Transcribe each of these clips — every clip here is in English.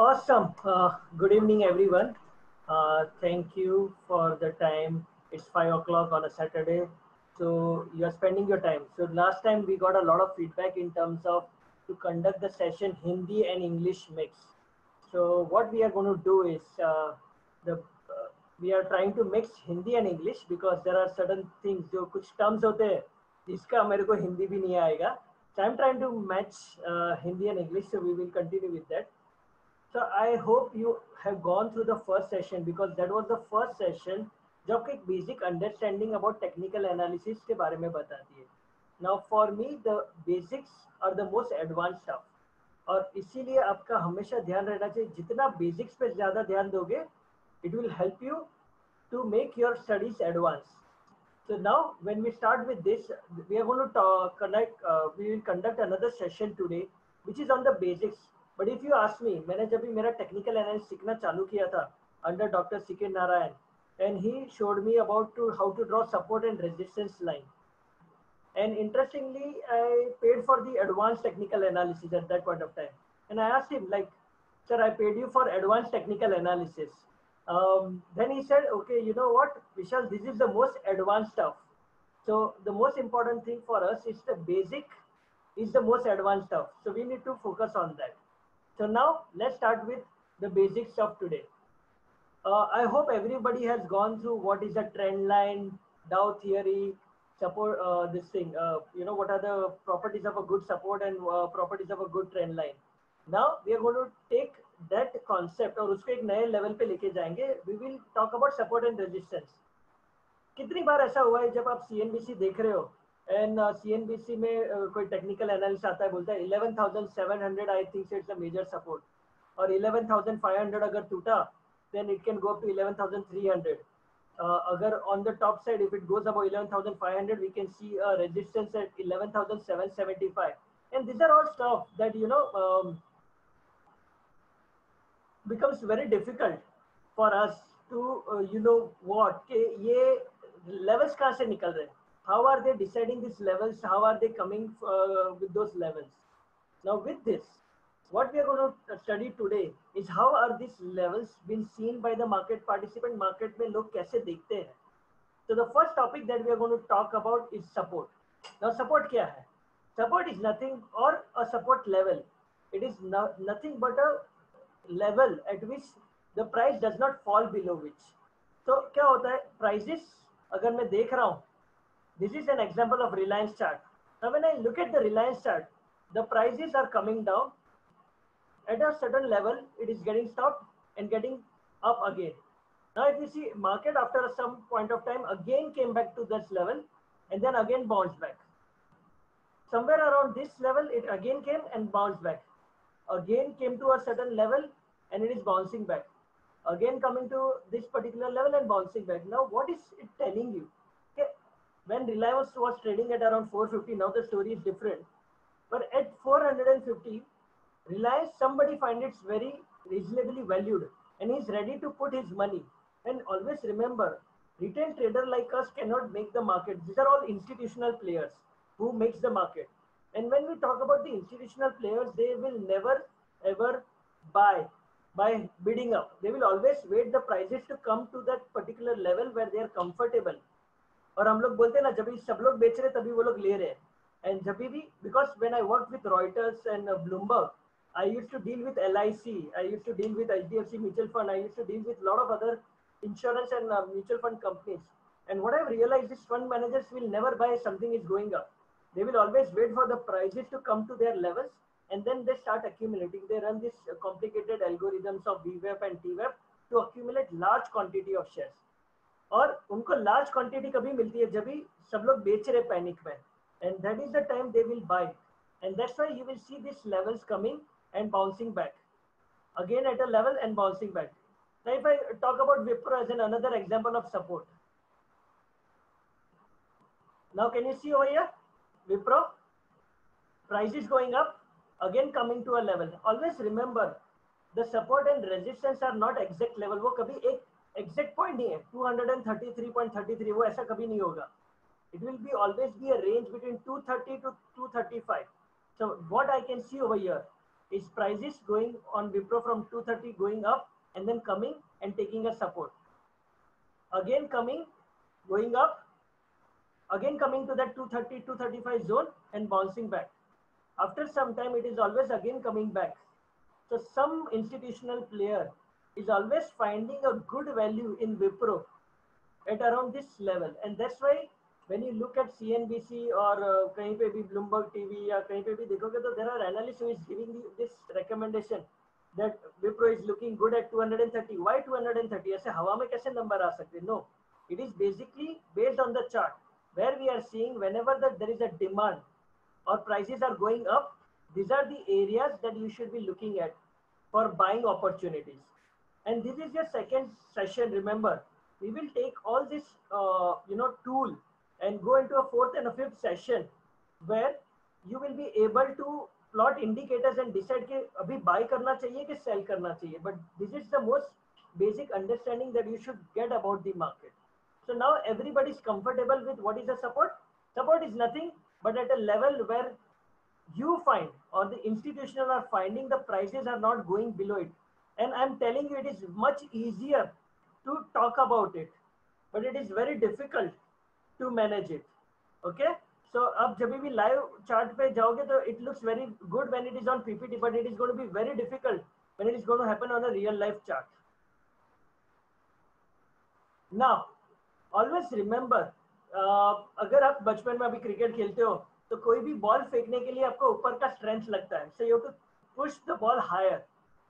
Awesome. Uh, good evening, everyone. Uh, thank you for the time. It's five o'clock on a Saturday. So you're spending your time. So last time we got a lot of feedback in terms of to conduct the session Hindi and English mix. So what we are going to do is uh, the uh, we are trying to mix Hindi and English because there are certain things जो कुछ terms होते हैं जिसका मेरे को हिंदी भी नहीं आएगा. So I'm trying to match uh, Hindi and English. So we will continue with that. So I hope you have gone through the first session because that was the first session जो आपको एक basic understanding about technical analysis के बारे में बताती है now for me the basics are the most advance stuff और इसीलिए आपका हमेशा ध्यान रहना चाहिए जितना बेसिक्स पे ज़्यादा ध्यान दोगे it will help you to make your studies advance So now when we start with this, we are going to talk, connect, uh, we will conduct another session today, which is on the basics. But if you ask me, मैंने जब भी मेरा technical analysis सीखना चालू किया था under doctor सिके Narayan and he showed me about to how to draw support and resistance line. And interestingly, I paid for the advanced technical analysis at that point of time. And I asked him, like, sir, I paid you for advanced technical analysis. Um, then he said, okay, you know what, Vishal, this is the most advanced stuff. So the most important thing for us is the basic is the most advanced stuff. So we need to focus on that. So now let's start with the basic stuff today. Uh, I hope everybody has gone through what is the trend line, Dow theory, support uh, this thing. Uh, you know what are the properties of a good support and uh, properties of a good trend line. Now we are going to take that concept और उसको एक नए level पे लेके जाएंगे. We will talk about support and resistance. कितनी बार ऐसा हुआ है जब आप CNBC देख रहे हो एंड सीएनबीसी uh, में uh, कोई टेक्निकल एनालिस्ट आता है बोलता है 11700 I think it's a major support और 11500 अगर टूटा then it can go up to 11300 अगर on the top side if it goes above 11500 we can see a resistance at 11775 and these are all stuff that you know um, becomes very difficult for us to uh, you know what के ये levels कहाँ से निकल रहे हैं? How are they deciding these levels? How are they coming uh, with those levels? Now with this, what we are going to study today is how are these levels been seen by the market participant market में लोग कैसे देखते हैं so the first topic that we are going to talk about is support now support क्या है support is nothing or a support level it is no, nothing but a level at which the price does not fall below which so क्या होता है prices अगर मैं देख रहा हूँ this is an example of reliance chart. Now when I look at the reliance chart the prices are coming down. At a certain level it is getting stopped and getting up again. Now if you see market after some point of time again came back to this level and then again bounced back. Somewhere around this level it again came and bounced back. Again came to a certain level and it is bouncing back. Again coming to this particular level and bouncing back. Now what is it telling you when reliance was trading at around 450 now the story is different but at 450 Reliance, somebody find it's very reasonably valued and he's ready to put his money. And always remember, retail trader like us cannot make the market. These are all institutional players who makes the market. And when we talk about the institutional players, they will never ever buy by bidding up. They will always wait the prices to come to that particular level where they are comfortable. और हम लोग बोलते हैं ना, जब सब लोग बेच रहे तभी वो लोग ले रहे हैं। एंड जब भी because when I work with Reuters and Bloomberg I used to deal with L I C I used to deal with H D F C mutual fund I used to deal with lot of other insurance and mutual fund companies and what I realise this fund managers will never buy something is going up they will always wait for the prices to come to their level and then they start accumulating they run this complicated algorithms of we web and TWAP to accumulate large quantity of shares और उनको large quantity कभी मिलती है जब सब लोग बेच रहे पैनिक में। And that is the time they will buy and that's why you will see this levels coming and bouncing back again at a level and bouncing back now if I talk about Wipro as an another example of support now can you see over here Wipro price is going up again coming to a level always remember the support and resistance are not exact level वो कभी एक exact point नहीं है. 233.33 वो ऐसा कभी नहीं होगा. It will be always be a range between 230 to 235. So what I can see over here, is prices going on Wipro from 230 going up and then coming and taking a support. Again coming, going up, again coming to that 230, 235 zone and bouncing back. After some time, it is always again coming back. So some institutional player is always finding a good value in Wipro at around this level. And that's why when you look at CNBC or uh, कहीं पे भी Bloomberg TV या कहीं पे भी देखोगे तो there are analysts who is giving the, this recommendation that Wipro is looking good at 230. Why 230? ऐसे हवा में कैसे number आ सकते? No, it is basically based on the chart where we are seeing whenever that there is a demand or prices are going up, these are the areas that you should be looking at for buying opportunities. And this is your second session. Remember, we will take all this, uh, you know, tool and go into a fourth and a fifth session where you will be able to plot indicators and decide कि अभी buy करना चाहिए कि sell करना चाहिए. But this is the most basic understanding that you should get about the market. So now everybody is comfortable with what is the support. Support is nothing but at a level where you find or the institutional are finding the prices are not going below it. And I'm telling you, it is much easier to talk about it, but it is very difficult to manage it. Okay. So अब जब भी live chart पे जाओगे तो it looks very good when it is on PPT, but it is going to be very difficult when it is going to happen on a real life chart. Now, always remember, uh, अगर आप बचपन में अभी cricket खेलते हो तो कोई भी बॉल फेंकने के लिए आपको ऊपर का स्ट्रेंथ लगता है so you to push the ball higher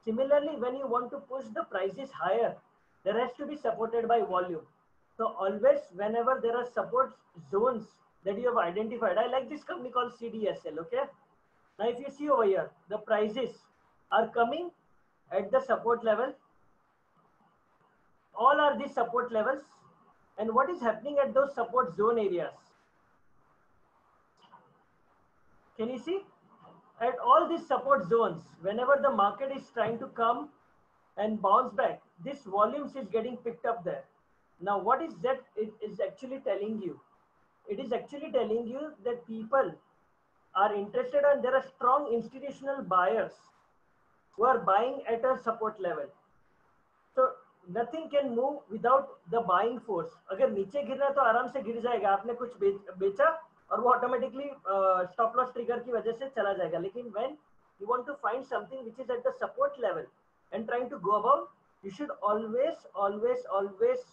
Similarly, when you want to push the prices higher, there has to be supported by volume. So always whenever there are support zones that you have identified, I like this company called CDSL, okay? Now if you see over here, the prices are coming at the support level. All are the support levels. And what is happening at those support zone areas? Can you see? At all these support zones, whenever the market is trying to come and bounce back, this volumes is getting picked up there. Now, what is that? It is actually telling you. It is actually telling you that people are interested and there are strong institutional buyers who are buying at a support level. So nothing can move without the buying force. अगर नीचे गिरना तो आराम से गिर जाएगा आपने कुछ बेचा और वो ऑटोमेटिकली स्टॉप लॉस ट्रिगर की वजह से चला जाएगा। लेकिन when you want to find something which is at the support level and trying to go about you should always always always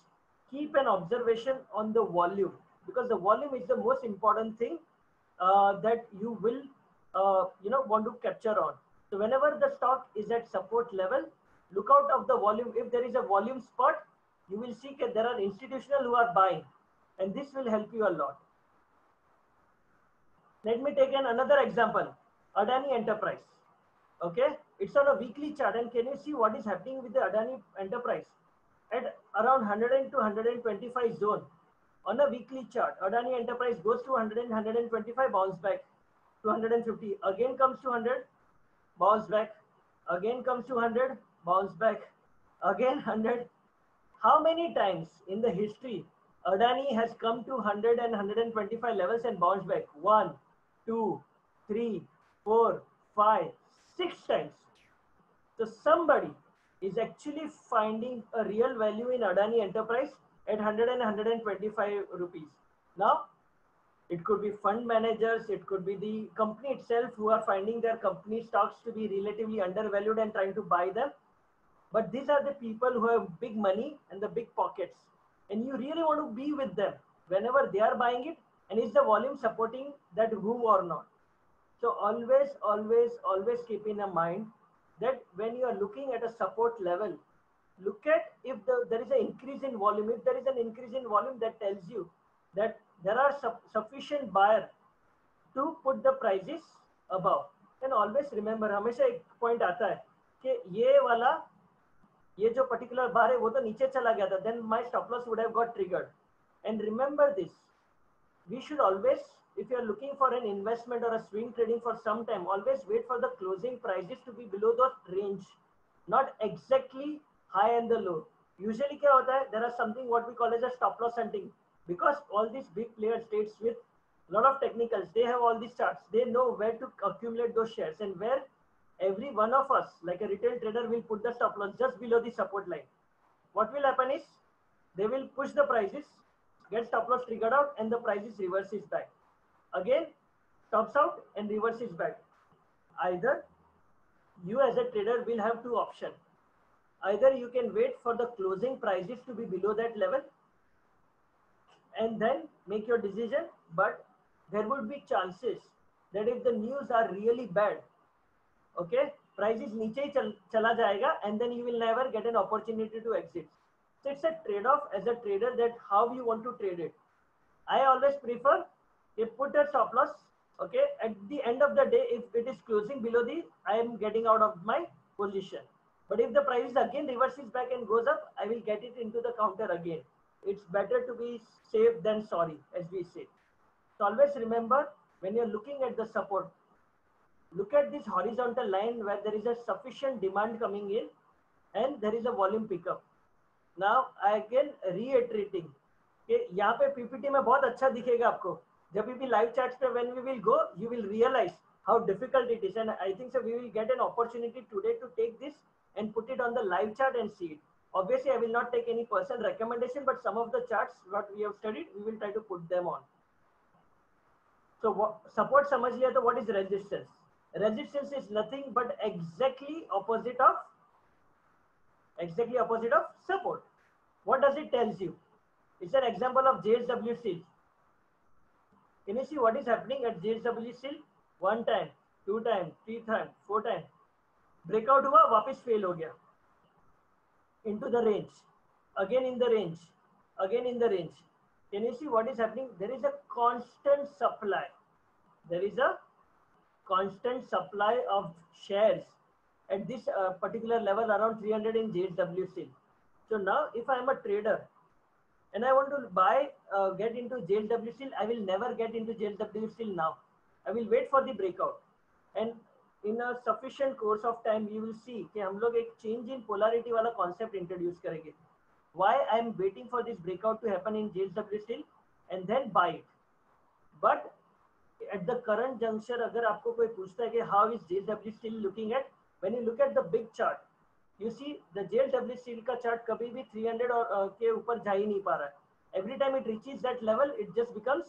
keep an observation on the volume because the volume is the most important thing that you will you know want to capture on so whenever the stock is at support level look out of the volume. If there is a volume spot, you will see that there are institutional who are buying and this will help you a lot. Let me take an another example, Adani Enterprise. Okay, it's on a weekly chart and can you see what is happening with the Adani Enterprise? At around 100 to 125 zone on a weekly chart, Adani Enterprise goes to 100 and 125 bounce back to 150, again comes to 100, bounce back, again comes to 100, bounce back, again 100. How many times in the history Adani has come to 100 and 125 levels and bounced back? One, two, three, four, five, six times. So somebody is actually finding a real value in Adani Enterprise at 100 and 125 rupees. Now, it could be fund managers, it could be the company itself who are finding their company stocks to be relatively undervalued and trying to buy them. But these are the people who have big money and the big pockets. And you really want to be with them. Whenever they are buying it, and is the volume supporting that room or not so always always always keep in mind that when you are looking at a support level look at if the, there is an increase in volume if there is an increase in volume that tells you that there are su sufficient buyer to put the prices above and always remember हमेशा एक point आता है कि ये वाला ये जो particular बार है वो तो नीचे चला गया था then my stop loss would have got triggered and remember this we should always, if you are looking for an investment or a swing trading for some time, always wait for the closing prices to be below the range, not exactly high and the low. Usually there are something what we call as a stop loss hunting because all these big players states with a lot of technicals, they have all these charts. They know where to accumulate those shares and where every one of us, like a retail trader, will put the stop loss just below the support line. What will happen is they will push the prices, Gets stop loss triggered out and the price is reverses back. Again, tops out and reverses back. Either you as a trader will have two options. Either you can wait for the closing prices to be below that level and then make your decision. But there would be chances that if the news are really bad, okay, prices niche chala jayega and then you will never get an opportunity to exit so it's a trade off as a trader that how you want to trade it. I always prefer a put a stop loss okay? At the end of the day if it is closing below the i am getting out of my position. But if the price again reverses back and goes up i will get it into the counter again. It's better to be safe than sorry as we say. So always remember when you're looking at the support look at this horizontal line where there is a sufficient demand coming in and there is a volume pickup. Now I again reiterating कि यहाँ पे PPT में बहुत अच्छा दिखेगा आपको जब भी लाइव चैट्स पे we will go you will realize how difficult it is and I think so we will get an opportunity today to take this and put it on the live chat and see it. Obviously I will not take any personal recommendation but some of the charts what we have studied we will try to put them on. So what, support समझ लिया तो what is resistance? resistance is nothing but exactly opposite of exactly opposite of support. What does it tells you? It's an example of JSW steel. Can you see what is happening at JSW steel? One time, two time, three time, four time. Breakout हुआ वापस fail हो गया. Into the range, again in the range, again in the range. Can you see what is happening? There is a constant supply. There is a constant supply of shares at this uh, particular level around 300 in JSW steel. So now if I am a trader and I want to buy, uh, get into JSW steel, I will never get into JSW steel now. I will wait for the breakout. And in a sufficient course of time, you will see कि हम लोग एक change in polarity वाला concept introduce करेंगे. Why I am waiting for this breakout to happen in JSW steel and then buy it. But at the current juncture अगर आपको कोई पूछता है कि how is JSW still looking at when you look at the big chart you see the JSW steel का chart कभी भी 300 or uh, के every time it reaches that level it just becomes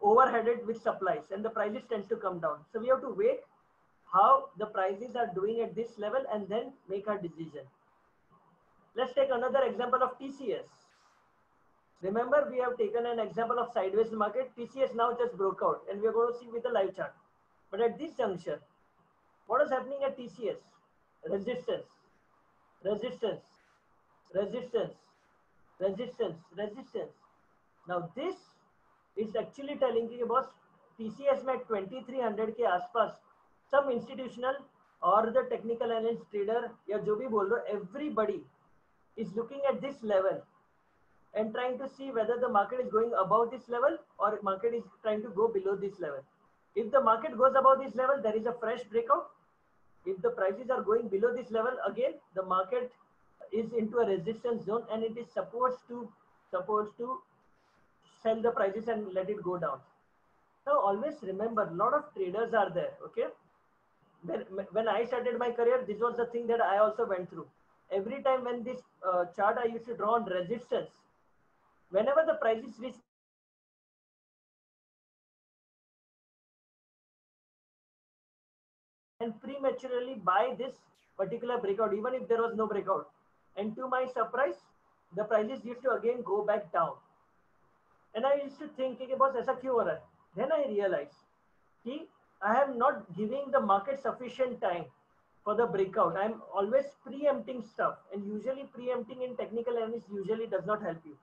overheaded with supplies and the prices tend to come down. So we have to wait how the prices are doing at this level and then make our decision. Let's take another example of TCS remember we have taken an example of sideways market. TCS now just broke out and we are going to see with the live chart. But at this juncture what is happening at TCS? Resistance, resistance, resistance, resistance, resistance. Now this is actually telling you boss TCS met 2300 के आसपास some institutional or the technical analyst trader या जो भी बोल रहे everybody is looking at this level and trying to see whether the market is going above this level or market is trying to go below this level. If the market goes above this level, there is a fresh breakout. If the prices are going below this level, again, the market is into a resistance zone and it is supposed to supposed to sell the prices and let it go down. Now, always remember, a lot of traders are there. Okay, when, when I started my career, this was the thing that I also went through. Every time when this uh, chart I used to draw on resistance, whenever the prices reach and prematurely buy this particular breakout even if there was no breakout and to my surprise the prices used to again go back down and i used to think कि boss ऐसा क्यों हो रहा है then i realized कि i am not giving the market sufficient time for the breakout i'm always preempting stuff and usually preempting in technical analysis usually does not help you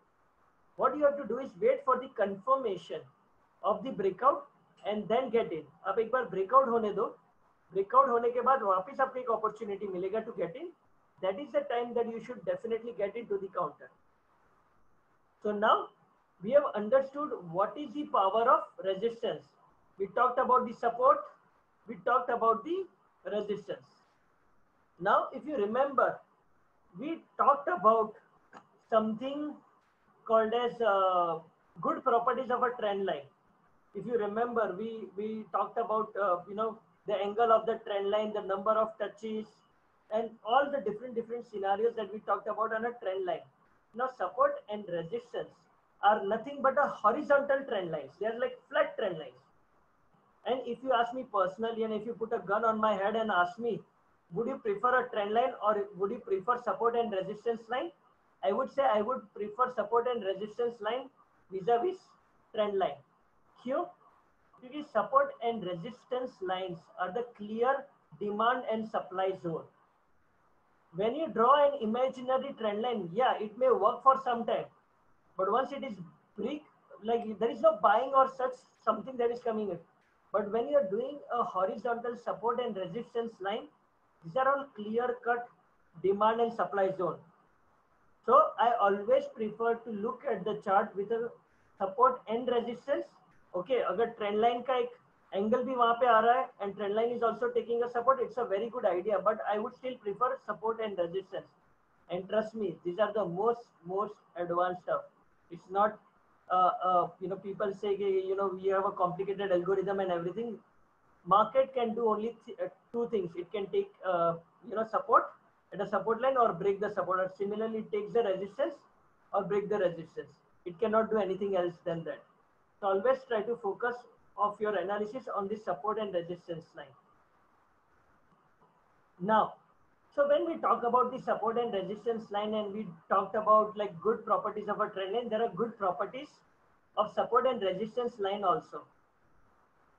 what you have to do is wait for the confirmation of the breakout and then get in अब एक बार breakout होने दो breakout होने के बाद वापस आपको एक अपॉर्चुनिटी मिलेगा to get in that is the time that you should definitely get in to the counter so now we have understood what is the power of resistance we talked about the support we talked about the resistance now if you remember we talked about something called as uh, good properties of a trend line. If you remember we we talked about uh, the angle of the trend line, the number of touches, and all the different different scenarios that we talked about on a trend line. Now support and resistance are nothing but a horizontal trend lines. They are like flat trend lines. And if you ask me personally, and if you put a gun on my head and ask me, would you prefer a trend line or would you prefer support and resistance line? I would say I would prefer support and resistance line vis-a-vis -vis trend line. Q, because support and resistance lines are the clear demand and supply zone. When you draw an imaginary trend line, yeah, it may work for some time, but once it is big, like there is no buying or such something that is coming in. But when you're doing a horizontal support and resistance line, these are all clear cut demand and supply zone. So I always prefer to look at the chart with a support and resistance Okay, अगर trend line का एक angle भी वहाँ पे आ रहा है and trend line is also taking a support, it's a very good idea. But I would still prefer support and resistance. And trust me, these are the most most advanced stuff. It's not uh, uh, you know people say you know we have a complicated algorithm and everything. Market can do only th uh, two things. It can take uh, you know support at a support line or break the support. Or similarly, it takes the resistance or break the resistance. It cannot do anything else than that. So always try to focus of your analysis on the support and resistance line. Now, so when we talk about the support and resistance line and we talked about like good properties of a trend line, there are good properties of support and resistance line also.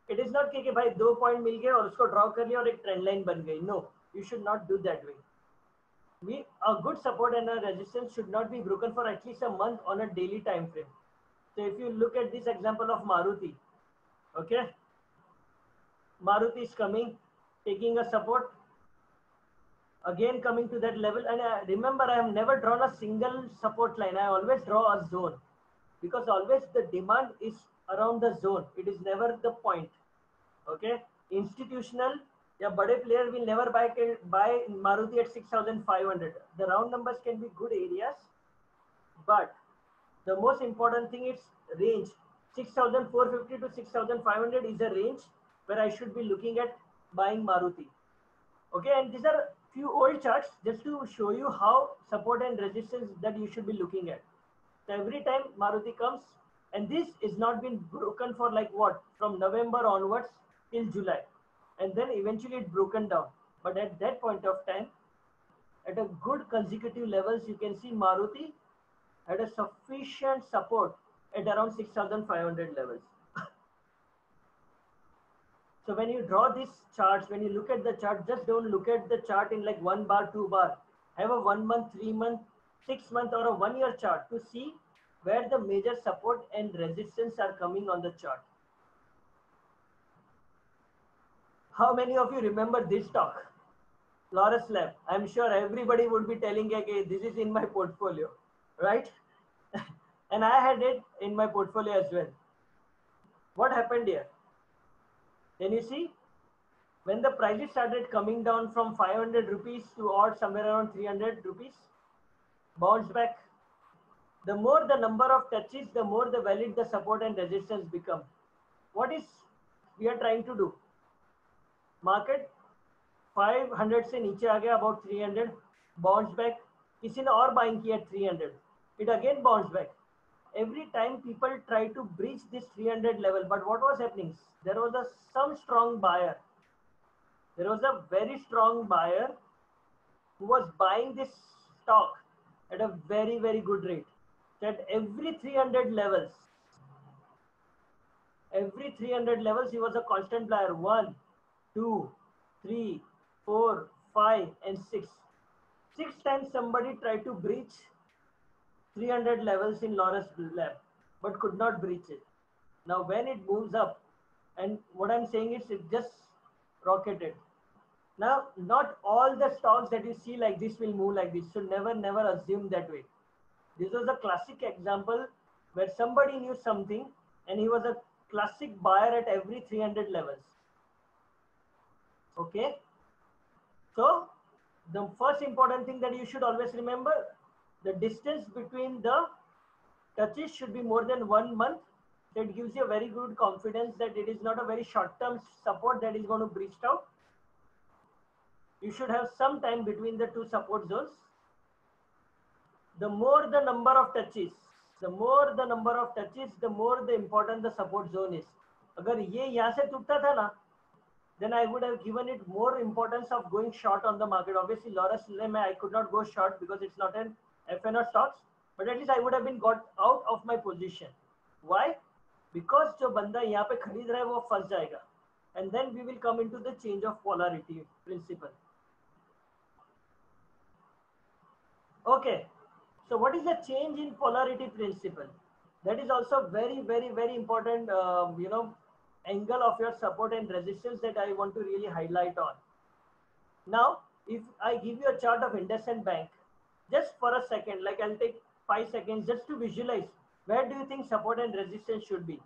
It is not कि भाई दो point मिल गए और उसको draw कर लिया और एक trend line बन गई. No, you should not do that way. We a good support and a resistance should not be broken for at least a month on a daily time frame. so if you look at this example of Maruti, okay, Maruti is coming, taking a support, again coming to that level. And I, remember i have never drawn a single support line. I always draw a zone because always the demand is around the zone. It is never the point okay? Institutional yeah bade player will never buy buy maruti at 6500 the round numbers can be good areas but the most important thing is range 6450 to 6500 is a range where i should be looking at buying maruti okay and these are few old charts just to show you how support and resistance that you should be looking at. So every time Maruti comes, and this is not been broken for like what from November onwards till July, and then eventually it broken down. But at that point of time, at a good consecutive levels, you can see Maruti had a sufficient support at around 6,500 levels. So when you draw these charts, when you look at the chart, just don't look at the chart in like one bar, two bar. Have a one month, three month, six month or a one year chart to see where the major support and resistance are coming on the chart. How many of you remember this talk? Laurus Lab. I'm sure everybody would be telling, okay, this is in my portfolio, right? and I had it in my portfolio as well. What happened here? Then you see, when the prices started coming down from 500 rupees to odd somewhere around 300 rupees, bounce back. The more the number of touches, the more the valid the support and resistance become. What is we are trying to do? Market 500 से नीचे आ गया about 300 bounce back. किसी ने और buying किया 300. it again bounce back. Every time people try to breach this 300 level but what was happening? There was a some strong buyer. There was a very strong buyer who was buying this stock at a very very good rate. At every 300 levels every 300 levels he was a constant buyer. One two three four five and six. Six times somebody tried to breach 300 levels in Laurus lab, but could not breach it. Now, when it moves up, and what I'm saying is it just rocketed. Now, not all the stocks that you see like this will move like this. So never, never assume that way. This was a classic example where somebody knew something and he was a classic buyer at every 300 levels. Okay. So the first important thing that you should always remember the distance between the touches should be more than one month. That gives you a very good confidence that it is not a very short-term support that is going to breach out. You should have some time between the two support zones. The more the number of touches, the more the number of touches, the more the important the support zone is. If this यहाँ से then I would have given it more importance of going short on the market. Obviously, Laurus Lab, I could not go short because it's not an FNR stocks, but at least I would have been got out of my position. Why? Because जो बंदा यहाँ पे खरीद रहा है वो फंस जाएगा and then we will come into the change of polarity principal okay so what is the change in polarity principle that is also very very very important um, you know angle of your support and resistance that i want to really highlight on now if i give you a chart of IndusInd bank just for a second like i'll take five seconds just to visualize where do you think support and resistance should be?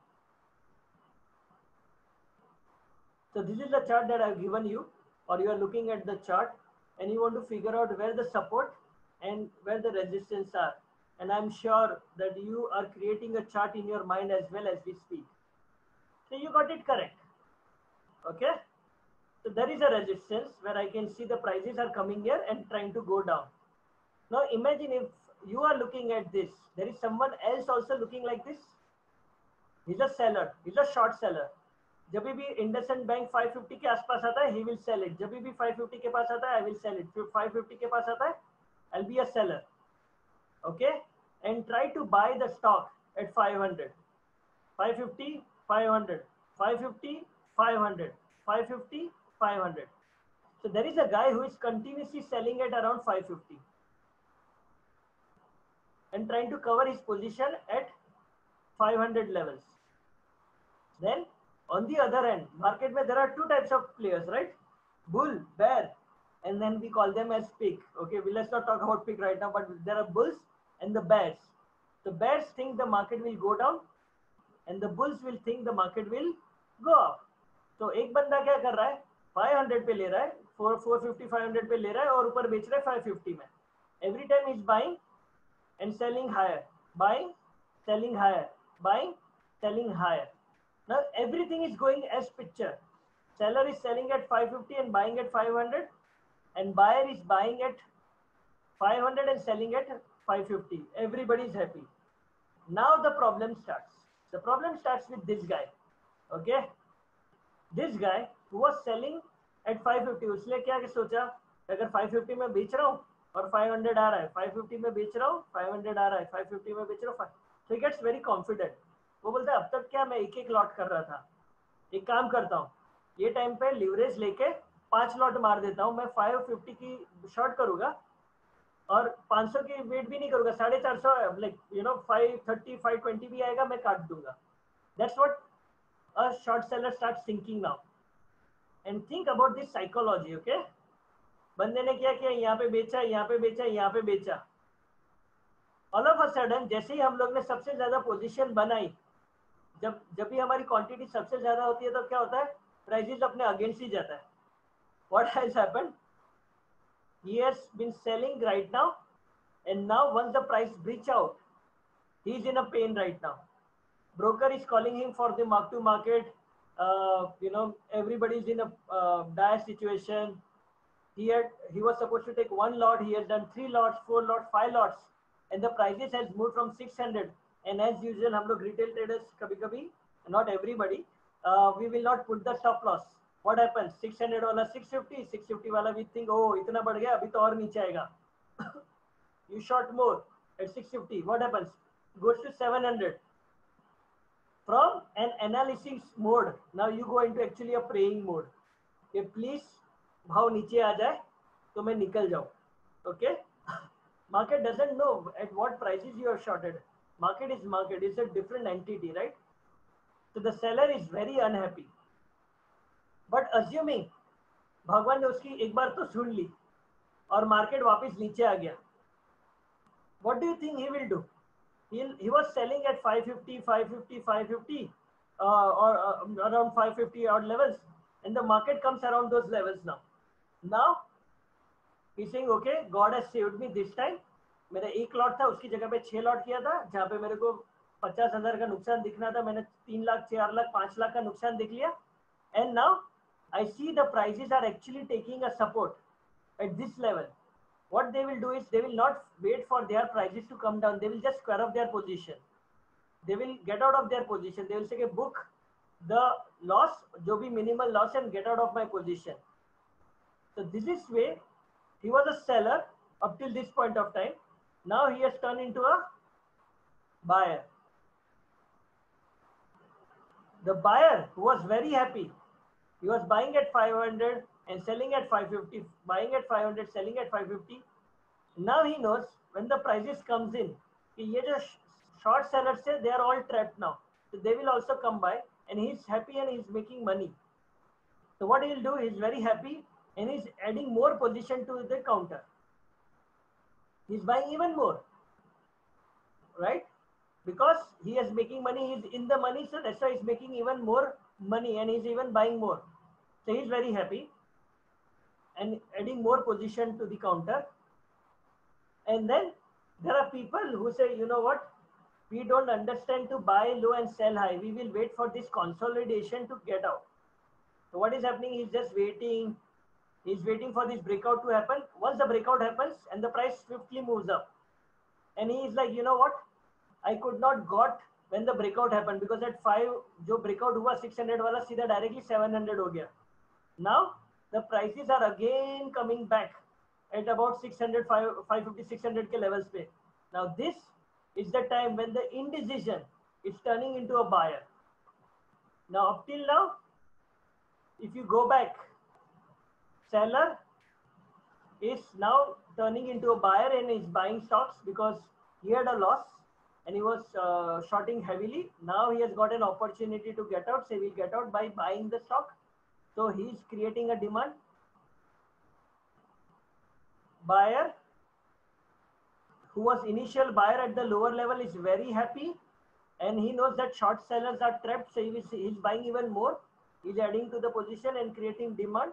So this is the chart that I've given you or you are looking at the chart and you want to figure out where the support and where the resistance are. And I'm sure that you are creating a chart in your mind as well as we speak. So you got it correct. Okay. So there is a resistance where I can see the prices are coming here and trying to go down. Now imagine if you are looking at this there is someone else also looking like this he's a seller he's a short seller जब भी IndusInd bank 550 के आसपास आता है he will sell it जब भी 550 के पास आता है I will sell it फिर 550 के पास आता है I'll be a seller okay and try to buy the stock at 500 550 500 550 500 550 500 so there is a guy who is continuously selling at around 550 and trying to cover his position at 500 levels. Then on the other end, market where there are two types of players, right? Bull, bear, and then we call them as pig. Okay, well, let's not talk about pig right now, but there are bulls and the bears. The bears think the market will go down and the bulls will think the market will go up. So एक बंदा क्या कर रहा है 500 पे ले रहा है 4 450 500 पे ले रहा है और ऊपर बेच रहा है 550 में. Every time he's buying and selling higher, buying, selling higher, buying, selling higher. Now everything is going as picture. Seller is selling at 550 and buying at 500 and buyer is buying at 500 and selling at 550. Everybody is happy. Now the problem starts. The problem starts with this guy. Okay. This guy who was selling at 550 उसने क्या सोचा अगर 550 में बेच रहा हूँ और 500 आ रहा है। 550 में बेच रहा हूँ 500 आ रहा है। 550 में बेच रहा हूँ तो गेट्स वेरी कॉन्फिडेंट वो बोलता है, अब तक क्या मैं एक एक लॉट कर रहा था? एक काम करता हूँ, ये टाइम पे लिवरेज लेके पाँच लॉट मार देता हूँ, मैं 550 की शॉर्ट करूँगा और 500 की वेट भी नहीं करूँगा, साढ़े चार सौ like you know five thirty five twenty भी आएगा, मैं काट दूँगा। That's what a short seller start thinking now and think about this psychology okay बंदे ने क्या किया? यहाँ पे बेचा, यहाँ पे बेचा, यहाँ पे बेचा। ऑल ऑफ़ अ सडन जैसे ही हम लोग ने सबसे ज़्यादा पोजिशन बनाई, जब जब भी हमारी क्वांटिटी सबसे ज़्यादा होती है तो क्या होता है? प्राइसेस अपने अगेंस्ट ही जाता है। What has happened he been selling right now and now once the price breach out he is in a pain right now broker is calling him for the mark to market you know everybody is in a dire situation he had he was supposed to take one lot he has done three lots four lots five lots and the prices has moved from 600 and as usual hum log retail traders kabhi kabhi not everybody uh, we will not put the stop loss what happens 600 wala 650 650 wala we think oh itna बढ़ गया अभी तो और नीचे आएगा you short more at 650 what happens goes to 700 from an analysis mode now you go into actually a praying mode okay please भाव नीचे आ जाए तो मैं निकल जाऊँ okay market doesn't know at what prices you are shorted market is market is a different entity right तो the seller is very unhappy but assuming भगवान ने उसकी एक बार तो सुन ली और मार्केट वापस नीचे आ गया what do think he will do he was selling at five fifty five fifty five fifty around five fifty levels and the market comes around those levels now now, he saying, okay, god has saved me this time. मेरा एक lot था, उसकी जगह पे छह lot किया था, जहाँ पे मेरे को पचास हज़ार का नुकसान दिखना था, मैंने तीन लाख, चार लाख, पाँच लाख का नुकसान दिख लिया। And now I see the prices are actually taking a support at this level what they will do is they will not wait for their prices to come down they will just square off their position they will get out of their position they will say book the loss जो भी minimum loss and get out of my position so this is way he was a seller up till this point of time. Now he has turned into a buyer. The buyer who was very happy he was buying at 500 and selling at 550 buying at 500 selling at 550 now he knows when the prices comes in ye jo short sellers say they are all trapped now. So they will also come by and he's happy and he's making money. So what he'll do he's very happy and he's adding more position to the counter. He's buying even more right? Because he is making money he's in the money so that's why he's making even more money and he's even buying more. So he's very happy and adding more position to the counter. And then there are people who say you know what? We don't understand to buy low and sell high. We will wait for this consolidation to get out. So what is happening? He's just waiting he's waiting for this breakout to happen once the breakout happens and the price swiftly moves up and he is like you know what I could not got when the breakout happened because at 5 जो breakout हुआ 600 वाला सीधा directly 700 हो गया now the prices are again coming back at about 600 550 600 के levels पे now this is the time when the indecision is turning into a buyer now up till now if you go back seller is now turning into a buyer and is buying stocks because he had a loss and he was uh, shorting heavily. Now he has got an opportunity to get out. So he will get out by buying the stock. So he is creating a demand. Buyer who was initial buyer at the lower level is very happy and he knows that short sellers are trapped. So he is, he is buying even more. He's adding to the position and creating demand.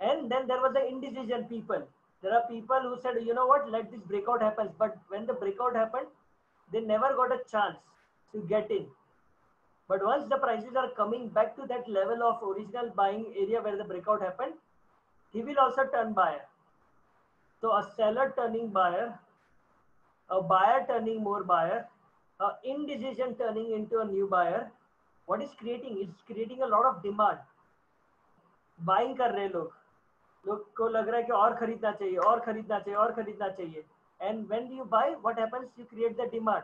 And then there was the indecision people. There are people who said, you know what, let this breakout happen. But when the breakout happened, they never got a chance to get in. But once the prices are coming back to that level of original buying area where the breakout happened, he will also turn buyer. So a seller turning buyer, a buyer turning more buyer, a indecision turning into a new buyer. What is creating? is creating a lot of demand. Buying kar rahe log. लोग को लग रहा है कि और खरीदना चाहिए, और खरीदना चाहिए, और खरीदना चाहिए। And when you buy what है you create the demand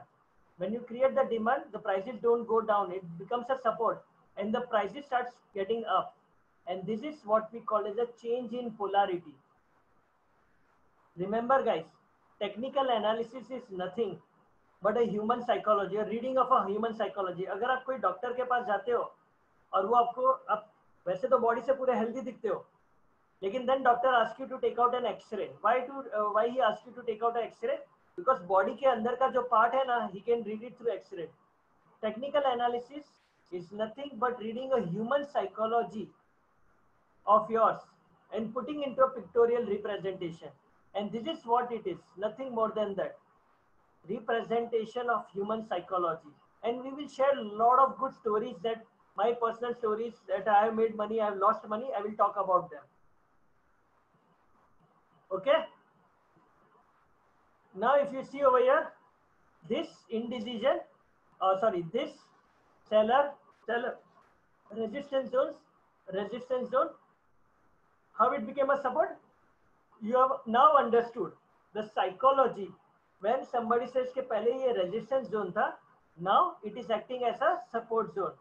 when you create the demand the prices don't go down it becomes a support and the prices start getting up and this is what we call is a change in polarity remember guys technical analysis is nothing but a human psychology reading of a psychology अगर आप कोई doctor के पास जाते हो, और वो आपको, आप, वैसे तो बॉडी से पूरे हेल्दी दिखते हो लेकिन then doctor ask you to take out an X ray why to why he ask you to take out X ray because body के अंदर का जो पार्ट है ना he can read it through x ray technical analysis is nothing but reading a human psychology of yours and putting into a pictorial representation and this is what it is nothing more than that representation of human psychology and we will share a lot of good stories that my personal stories that i have made money i have lost money i will talk about them Okay now if you see over here this indecision uh, sorry this seller seller resistance zones resistance zone how it became a support you have now understood the psychology when somebody says ke pehle ye resistance zone tha now it is acting as a support zone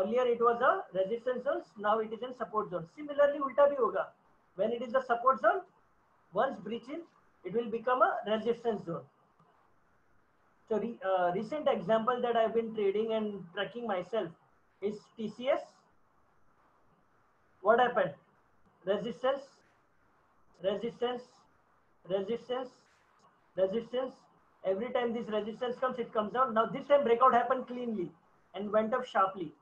earlier it was a resistance zone now it is in support zone similarly ulta bhi hoga when it is a support zone once breached, it will become a resistance zone. So re, uh, recent example that I've been trading and tracking myself is TCS. What happened? Resistance, resistance, resistance, resistance. Every time this resistance comes, it comes down. Now this time breakout happened cleanly and went up sharply.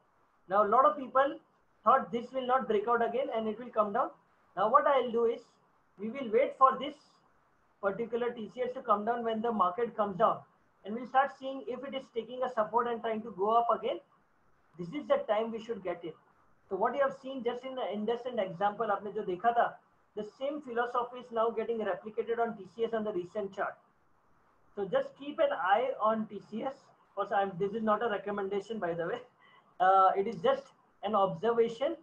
Now a lot of people thought this will not break out again and it will come down. Now what I'll do is we will wait for this particular TCS to come down when the market comes down. And we'll start seeing if it is taking a support and trying to go up again. This is the time we should get it. So what you have seen just in the IndusInd example, आपने जो देखा the same philosophy is now getting replicated on TCS on the recent chart. So just keep an eye on TCS. Also, I'm, this is not a recommendation, by the way. Uh, it is just an observation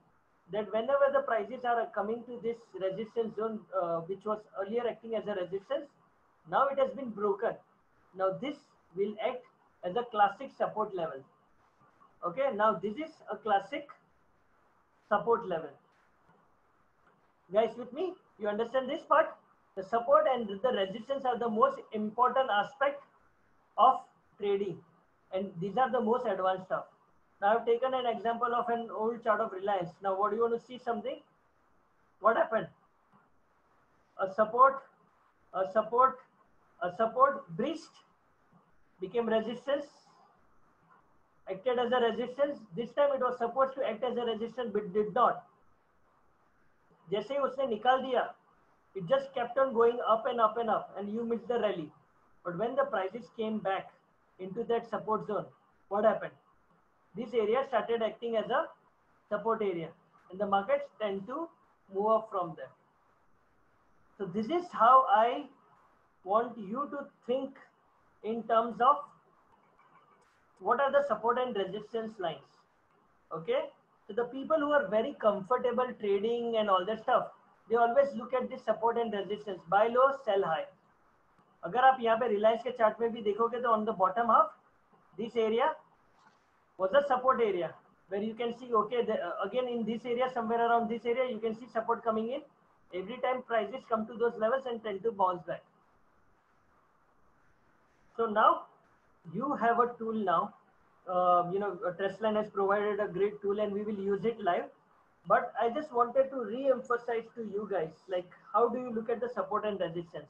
that whenever the prices are coming to this resistance zone, uh, which was earlier acting as a resistance, now it has been broken. Now this will act as a classic support level. Okay, now this is a classic support level. Guys with me? You understand this part? The support and the resistance are the most important aspect of trading. And these are the most advanced stuff. Now I've taken an example of an old chart of Reliance. Now what do you want to see something? What happened? A support, a support, a support breached, became resistance, acted as a resistance. This time it was supposed to act as a resistance but did not. जैसे ही उसने निकाल दिया it just kept on going up and up and up and you missed the rally but when the prices came back into that support zone what happened this area started acting as a support area and the markets tend to move up from there so this is how i want you to think in terms of what are the support and resistance lines okay so the people who are very comfortable trading and all that stuff, they always look at this support and resistance. Buy low, sell high. अगर आप यहाँ पे रिलायंस के chart में भी देखोगे तो on the bottom half, this area was a support area where you can see, okay, the, uh, again in this area, somewhere around this area, you can see support coming in. Every time prices come to those levels and tend to bounce back. So now you have a tool now uh, you know, Trustline has provided a great tool and we will use it live. But I just wanted to re-emphasize to you guys, like how do you look at the support and resistance?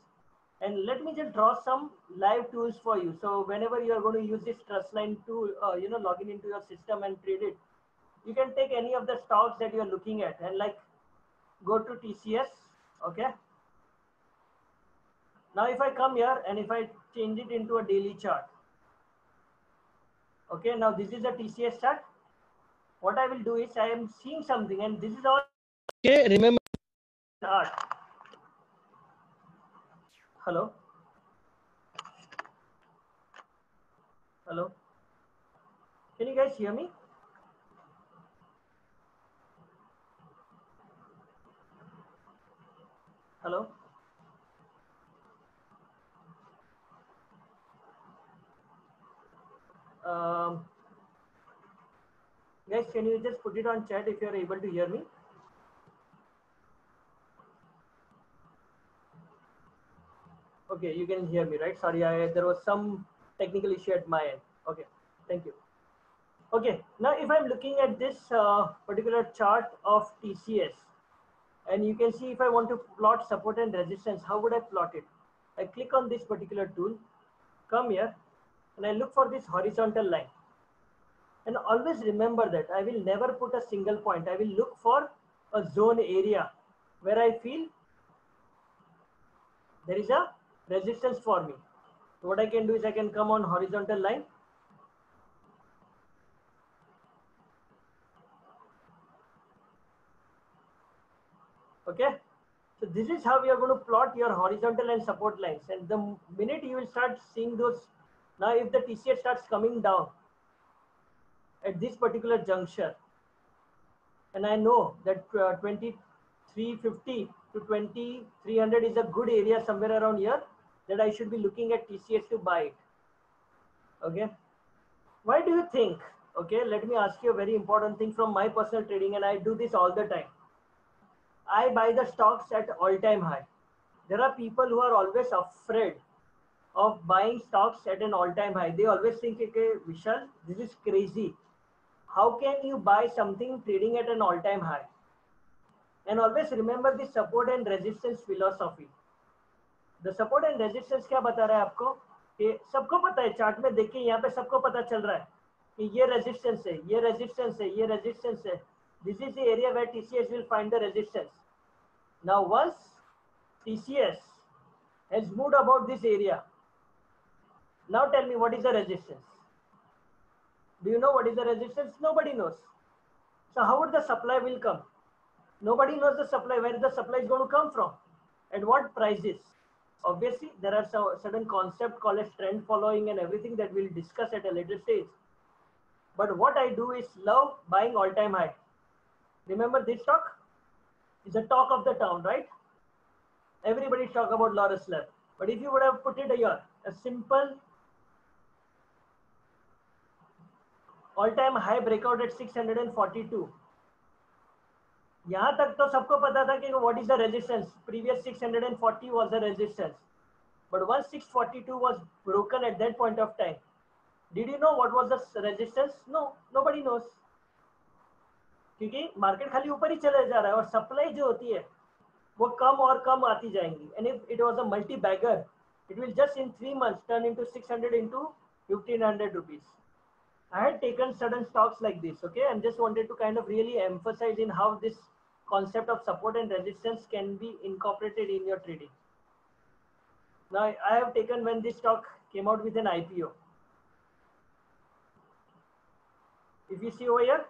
And let me just draw some live tools for you. So whenever you are going to use this Trustline tool, uh, you know, log in into your system and trade it, you can take any of the stocks that you're looking at and like go to TCS, okay? Now if I come here and if I change it into a daily chart, Okay, now this is a TCS chart. What I will do is I am seeing something and this is all. Okay, remember. Hello. Hello. Can you guys hear me? Hello. Um, guys, can you just put it on chat if you are able to hear me? Okay, you can hear me, right? Sorry, I, there was some technical issue at my end. Okay, thank you. Okay, now if I'm looking at this uh, particular chart of TCS, and you can see if I want to plot support and resistance, how would I plot it? I click on this particular tool, come here, and I look for this horizontal line. And always remember that I will never put a single point. I will look for a zone area where I feel there is a resistance for me. So what I can do is I can come on horizontal line. Okay. So this is how we are going to plot your horizontal and support lines. And the minute you will start seeing those now, if the TCS starts coming down at this particular juncture, and I know that uh, 2350 to 2300 is a good area somewhere around here that I should be looking at TCS to buy it. Okay. Why do you think? Okay, let me ask you a very important thing from my personal trading, and I do this all the time. I buy the stocks at all time high. There are people who are always afraid of buying stocks at an all-time high. They always think, okay, Vishal, this is crazy. How can you buy something trading at an all-time high? And always remember the support and resistance philosophy. The support and resistance क्या बता रहा है आपको कि सबको पता है chart में देखिए यहाँ पे सबको पता चल रहा है कि ये रेजिस्टेंस है ये रेजिस्टेंस है ये रेजिस्टेंस है this is the area where TCS will find the resistance now once TCS has moved about this area Now tell me what is the resistance? Do you know what is the resistance? Nobody knows. So how would the supply will come? Nobody knows the supply, where the supply is going to come from. At what prices? Obviously, there are some certain concept called as trend following and everything that we'll discuss at a later stage. But what I do is love buying all time high. Remember this stock? It's a talk of the town, right? Everybody talk about Laurus Lab. But if you would have put it here, a simple all-time high breakout at 642. यहाँ तक तो सबको पता था कि what is the resistance previous 640 was the resistance but 1642 was broken at that point of time did you know what was the resistance no nobody knows क्योंकि market खाली ऊपर ही चले जा रहा है और सप्लाई जो होती है, वो कम और कम आती जाएँगी। And if it was a multi bagger it will just in 3 months turn into 600 into 1500 rupees i had taken sudden stocks like this, okay? I'm just wanted to kind of really emphasize in how this concept of support and resistance can be incorporated in your trading. Now i have taken when this stock came out with an ipo if you see over here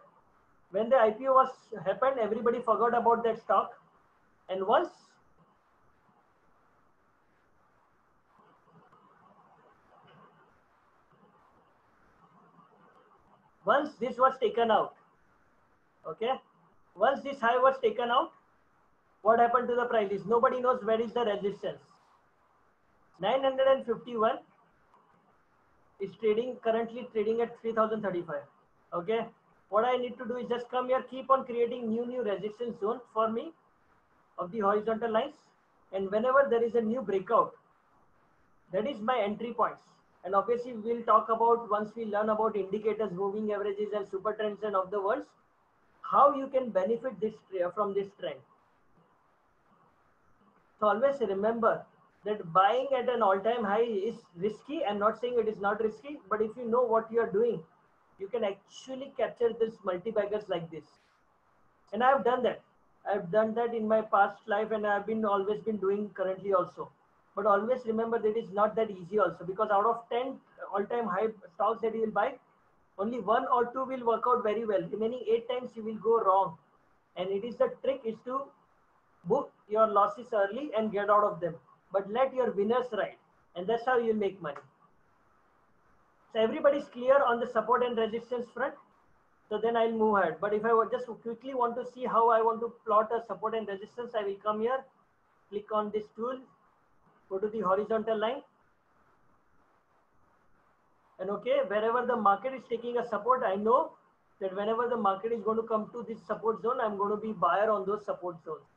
when the ipo was happened everybody forgot about that stock. And once once this was taken out okay once this high was taken out what happened to the prices? Nobody knows where is the resistance. 951 is trading currently trading at 3035 okay? What i need to do is just come here keep on creating new new resistance zone for me of the horizontal lines. And whenever there is a new breakout that is my entry points. And obviously, we'll talk about once we learn about indicators, moving averages, and super trends and of the worlds, how you can benefit this uh, from this trend. So always remember that buying at an all-time high is risky. I'm not saying it is not risky, but if you know what you are doing, you can actually capture this multi-baggers like this. And I've done that. I've done that in my past life, and I've been always been doing currently also. But always remember that it's not that easy also because out of 10 all-time high stocks that you will buy, only one or two will work out very well. Remaining eight times you will go wrong. And it is the trick is to book your losses early and get out of them. But let your winners ride. And that's how you'll make money. So everybody's clear on the support and resistance front. So then I'll move ahead. But if I just quickly want to see how I want to plot a support and resistance, I will come here, click on this tool, go to the horizontal line and okay wherever the market is taking a support i know that whenever the market is going to come to this support zone i'm going to be buyer on those support zones.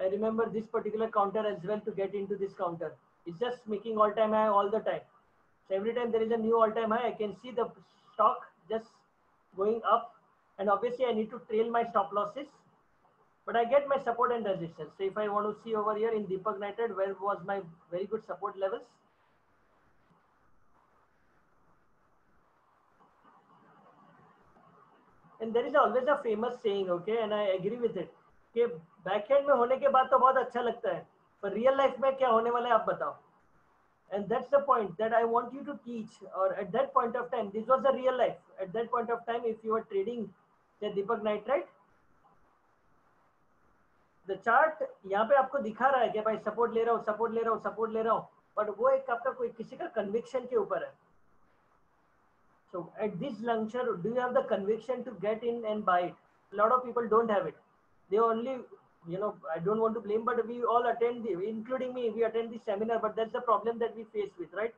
I remember this particular counter as well to get into this counter. It's just making all time high all the time. So every time there is a new all time high i can see the stock just going up. And obviously i need to trail my stop losses. But I get my support and resistance. So if I want to see over here in Deepak Nitrite, where was my very good support levels? And there is always a famous saying okay and I agree with it कि backend में होने के बाद तो बहुत अच्छा लगता है, पर रियल लाइफ में क्या होने वाला है, आप बताओ। And that's the point that I want you to teach और at that point of time this was the real life at that point of time if you are trading Deepak nitrite the chart यहाँ पे आपको दिखा रहा है कि भाई support ले रहा हूँ सपोर्ट ले रहा हूँ सपोर्ट ले रहा हूँ बट वो एक आपका कोई किसी का कन्विक्शन के ऊपर है। So at this juncture do you have the conviction to get in and buy it a lot of people don't have it they only you know i don't want to blame but we all attend the including me we attend the seminar but that's the problem that we face with right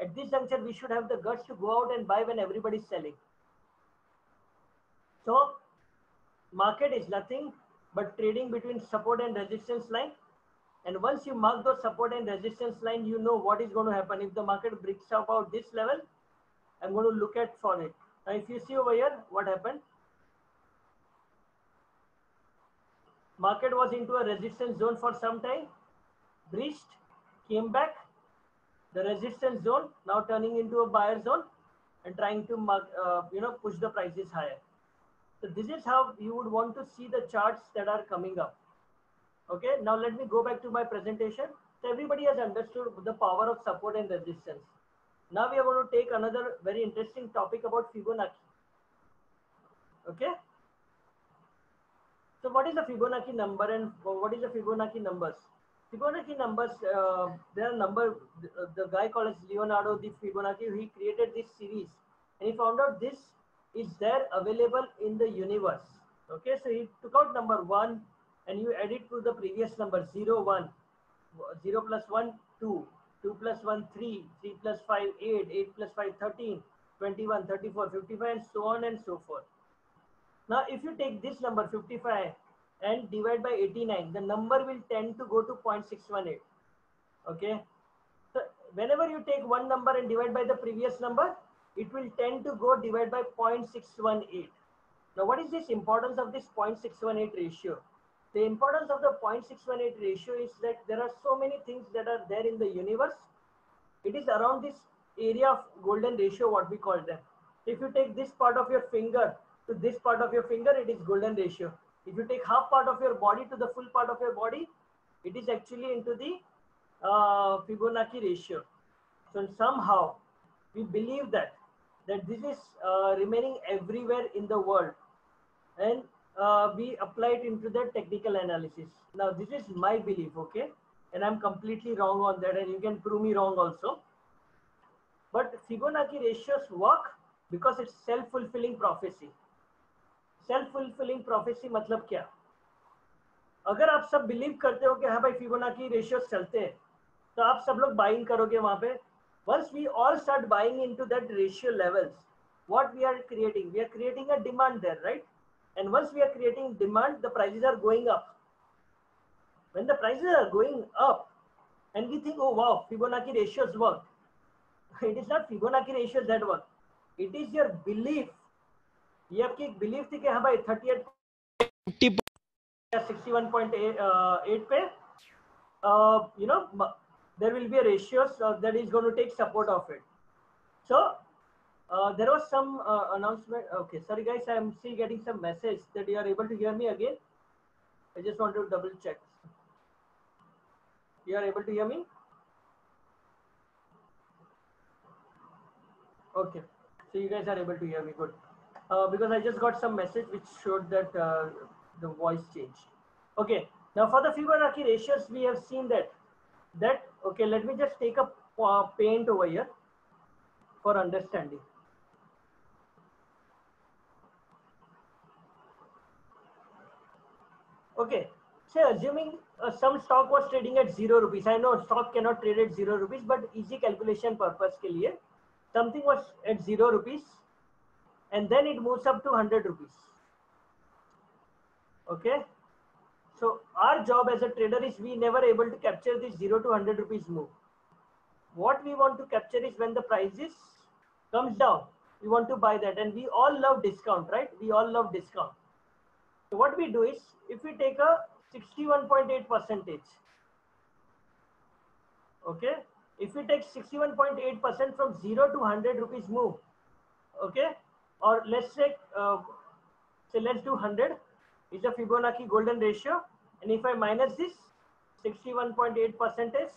at this juncture we should have the guts to go out and buy when everybody's selling so market is nothing but trading between support and resistance line. And once you mark those support and resistance line, you know what is going to happen. If the market breaks about this level, I'm going to look at for it. Now, if you see over here, what happened? Market was into a resistance zone for some time, breached, came back, the resistance zone, now turning into a buyer zone and trying to, uh, you know, push the prices higher. So this is how you would want to see the charts that are coming up. Okay, now let me go back to my presentation. So everybody has understood the power of support and resistance. Now we are going to take another very interesting topic about Fibonacci. Okay. So what is the Fibonacci number and what is the Fibonacci numbers? Fibonacci numbers, uh, there are number, the, the guy called as Leonardo di Fibonacci, he created this series and he found out this is there available in the universe. Okay, so he took out number one and you add it to the previous number 0, 1, 0 plus 1, 2, 2 plus 1, 3, 3 plus 5, 8, 8 plus 5, 13, 21, 34, 55 and so on and so forth. Now, if you take this number 55 and divide by 89, the number will tend to go to 0.618. Okay. So whenever you take one number and divide by the previous number, it will tend to go divide by 0.618. Now, what is this importance of this 0.618 ratio? The importance of the 0.618 ratio is that there are so many things that are there in the universe. It is around this area of golden ratio, what we call them. If you take this part of your finger to this part of your finger, it is golden ratio. If you take half part of your body to the full part of your body, it is actually into the uh, Fibonacci ratio. So somehow we believe that that this is uh, remaining everywhere in the world and uh, we apply it into the technical analysis. Now this is my belief, okay? And I'm completely wrong on that and you can prove me wrong also. But Fibonacci ratios work because it's self-fulfilling prophecy. Fulfilling prophecy मतलब क्या अगर आप सब believe करते हो कि हाँ भाई फिबोनाची रेशियोस चलते हैं तो आप सब लोग बाइंग करोगे वहाँ पे once we all start buying into that ratio levels what we are creating we are creating a demand there right and once we are creating demand the prices are going up when the prices are going up and we think oh wow fibonacci ratios work it is not fibonacci ratios that work it is your belief ये आपकी एक belief थी कि हाँ भाई thirty eight fifty sixty one point eight पे you know there will be a ratio so that is going to take support of it. So uh, there was some uh, announcement. Okay, sorry guys, I am still getting some message that you are able to hear me again. I just want to double check. You are able to hear me? Okay, so you guys are able to hear me, good. Uh, because I just got some message which showed that uh, the voice changed. Okay, now for the Fibonacci ratios, we have seen that that okay let me just take a uh, paint over here for understanding okay say assuming uh, some stock was trading at zero rupees i know stock cannot trade at zero rupees but easy calculation purpose ke liye something was at zero rupees and then it moves up to 100 rupees okay so our job as a trader is we never able to capture this 0 to 100 rupees move. What we want to capture is when the price is comes down, we want to buy that. And we all love discount, right? We all love discount. So what we do is if we take a 61.8 percentage, okay? If we take 61.8% from 0 to 100 rupees move, okay? Or let's say, uh, say let's do 100 is a Fibonacci golden ratio and if I minus this 61.8 percentage,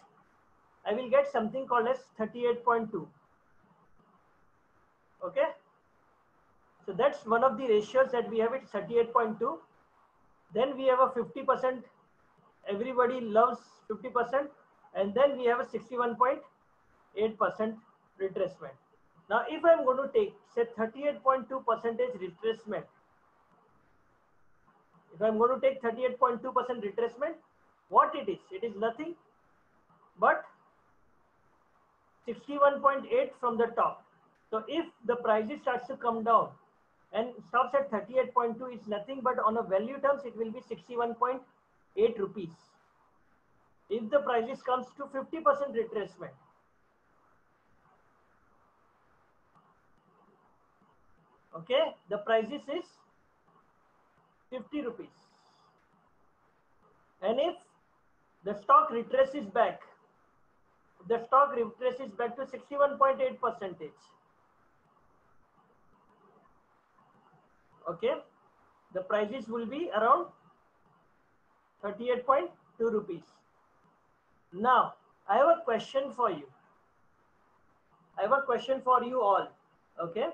I will get something called as 38.2. Okay. So that's one of the ratios that we have it 38.2. Then we have a 50%. Everybody loves 50%. And then we have a 61.8% retracement. Now, if I'm going to take say 38.2 percentage retracement if I'm going to take 38.2% retracement, what it is? It is nothing but 61.8 from the top. So if the prices starts to come down and stops at 38.2 is nothing but on a value terms, it will be 61.8 rupees. If the prices comes to 50% retracement, okay, the prices is 50 rupees. And if the stock retraces back, the stock retraces back to 61.8 percentage. Okay, the prices will be around 38.2 rupees. Now, I have a question for you. I have a question for you all. Okay.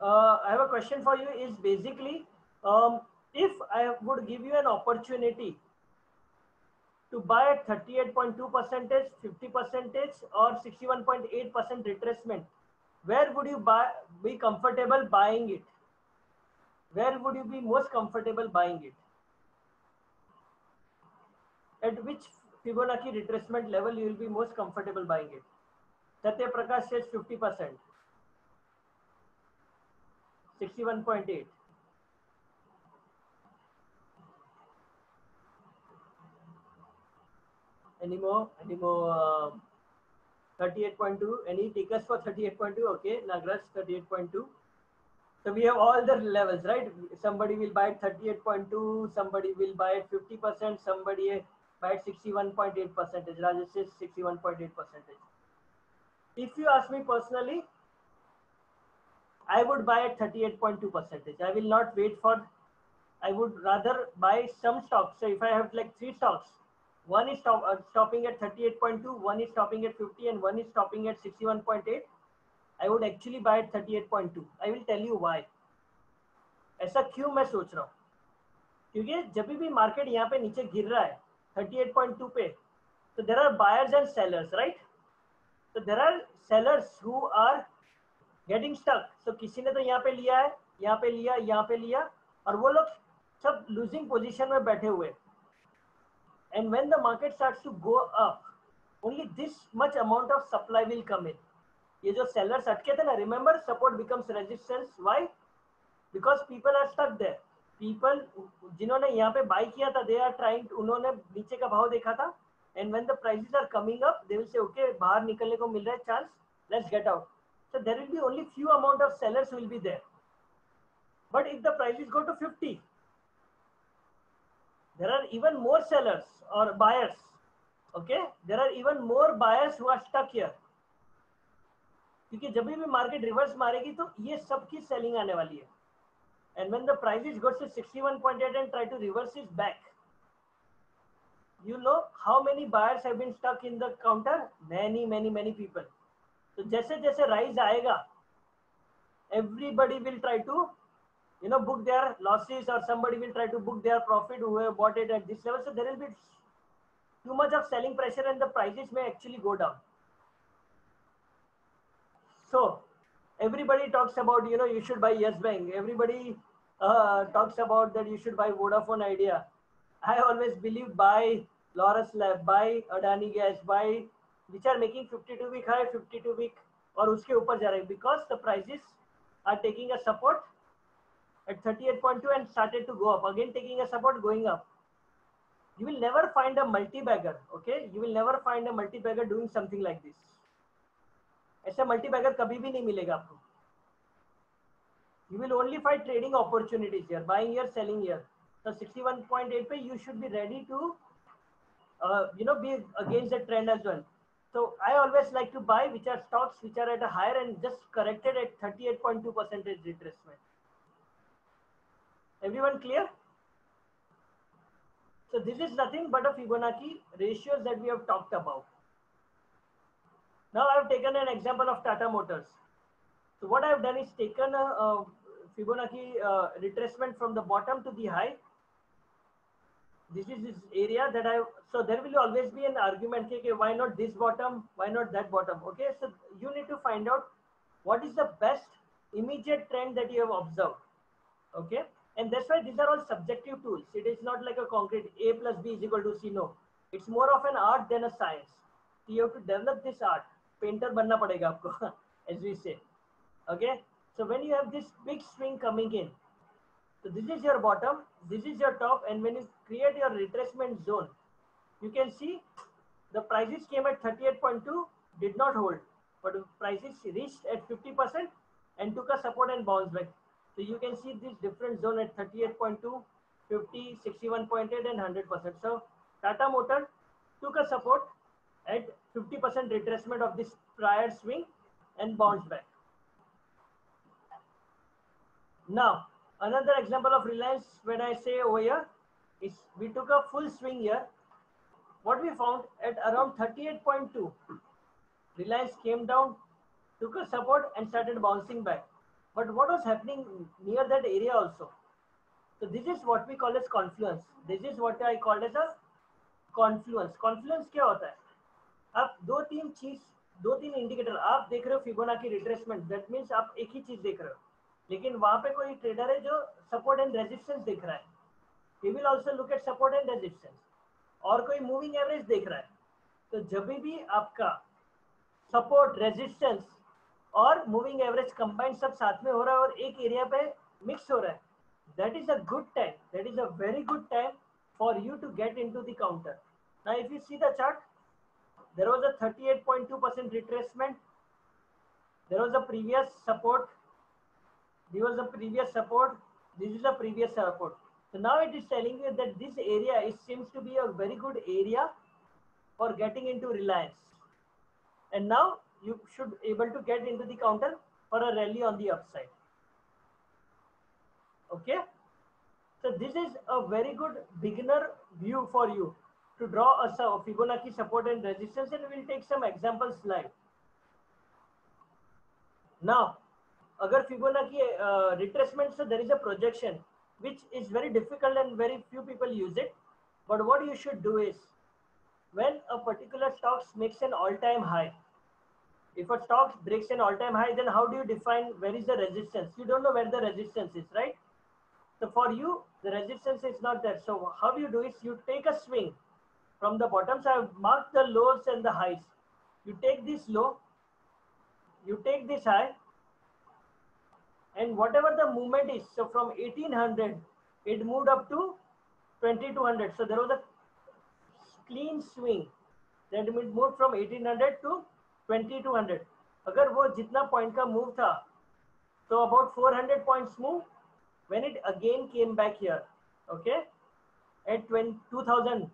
Uh, I have a question for you is basically um, if I would give you an opportunity to buy at 38.2 percentage, 50 percentage or 61.8 percent retracement, where would you buy, be comfortable buying it? Where would you be most comfortable buying it? At which Fibonacci retracement level you will be most comfortable buying it? Satya Prakash says 50 percent. 61.8. Any more? Any more? Uh, 38.2. Any takers for 38.2? Okay. Nagraj 38.2. So we have all the levels, right? Somebody will buy at 38.2. Somebody will buy at 50%. Somebody buy at 61.8 percentage. Rajesh says 61.8 percentage. If you ask me personally, I would buy at 38.2 percentage. I will not wait for, I would rather buy some stocks. So if I have like three stocks, one is stop, uh, stopping at 38.2, one is stopping at 50 and one is stopping at 61.8. I would actually buy at 38.2. I will tell you why. ऐसा क्यों मैं सोच रहा हूँ क्योंकि जब भी market यहाँ पे नीचे गिर रहा है 38.2 पे तो there are buyers and sellers right तो there are sellers who are getting stuck so किसी ने तो यहाँ पे लिया है यहाँ पे लिया यहाँ पे लिया और वो लोग सब लूजिंग पोजीशन में बैठे हुए and when the market starts to go up only this much amount of supply will come in ये जो sellers अटके थे ना remember support becomes resistance why because people are stuck there people जिन्होंने यहाँ पे buy किया था they are trying to, उन्होंने नीचे का भाव देखा था and when the prices are coming up they will say okay बाहर निकलने को मिल रहा है chance let's get out So there will be only few amount of sellers will be there. But if the prices go to 50, there are even more sellers or buyers. Okay, there are even more buyers who are stuck here. क्योंकि जब भी market reverse मारेगी तो ये सबकी selling आने वाली है and when the price is goes to 61.8 and try to reverse it back you know how many buyers have been stuck in the counter many many many people तो जैसे जैसे राइज आएगा everybody will try to you know book their losses or somebody will try to book their profit who have bought it at this level so there will be too much of selling pressure and the prices may actually go down so everybody talks about you know you should buy yes bank everybody uh, talks about that you should buy vodafone idea i always believe buy Laurus Lab, buy Adani Gas, buy which are making 52 week high 52 week और उसके ऊपर जा रहे हैं because the prices are taking a support at 38.2 and started to go up again taking a support going up you will never find a multi bagger okay you will never find a multi bagger doing something like this ऐसा multi bagger कभी भी नहीं मिलेगा आपको you will only find trading opportunities here buying here selling here so 61.8 पे you should be ready to uh, you know be against the trend as well so I always like to buy which are stocks which are at a higher and just corrected at 38.2 percentage retracement. Everyone clear? So this is nothing but a Fibonacci ratios that we have talked about. Now I have taken an example of Tata Motors. So what I have done is taken a, a Fibonacci uh, retracement from the bottom to the high this is this area that I, so there will always be an argument, okay, why not this bottom, why not that bottom, okay? So you need to find out what is the best immediate trend that you have observed, okay? And that's why these are all subjective tools. It is not like a concrete A plus B is equal to C, no. It's more of an art than a science. You have to develop this art. Painter banna padega aapko, as we say, okay? So when you have this big swing coming in, so this is your bottom, this is your top, and when you create your retracement zone, you can see the prices came at 38.2, did not hold, but prices reached at 50% and took a support and bounce back. So you can see this different zone at 38.2, 50, 61.8 and 100%. So Tata Motor took a support at 50% retracement of this prior swing and bounced back. Now, another example of reliance when i say over here is we took a full swing here. What we found at around 38.2, Reliance came down, took a support and started bouncing back. But what was happening near that area also? So this is what we call as confluence. This is what I called as a confluence. Confluence क्या होता है? आप दो तीन चीज़, दो तीन indicator आप देख रहे हो फिबोनाची रिट्रेसमेंट दैट मींस आप एक ही चीज़ देख रहे हो लेकिन वहाँ पे कोई ट्रेडर है जो सपोर्ट एंड रेजिस्टेंस देख रहा है he will also look at support and resistance और कोई मूविंग एवरेज देख रहा है तो जब भी आपका सपोर्ट रेजिस्टेंस और मूविंग एवरेज कंबाइंड सब साथ में हो रहा है और एक एरिया पे मिक्स हो रहा है that is a good time that is a very good time for you to get into the counter now if you see the chart there was a 38.2% retracement there was a previous support there was a previous support this is a previous support so now it is telling you that this area is seems to be a very good area for getting into reliance and now you should able to get into the counter for a rally on the upside. Okay? So this is a very good beginner view for you to draw a Fibonacci support and resistance and we'll take some example slide now agar Fibonacci uh, retracement so there is a projection which is very difficult and very few people use it. But what you should do is when a particular stock makes an all-time high if a stock breaks an all-time high then how do you define where is the resistance you don't know where the resistance is right so for you, the resistance is not there. So how you do is you take a swing from the bottom. So I've marked the lows and the highs. You take this low, you take this high, and whatever the movement is, so from 1800, it moved up to 2200. So there was a clean swing. Then it moved from 1800 to 2200. अगर वो जितना point का move था तो about 400 points move when it again came back here okay at 20, 2000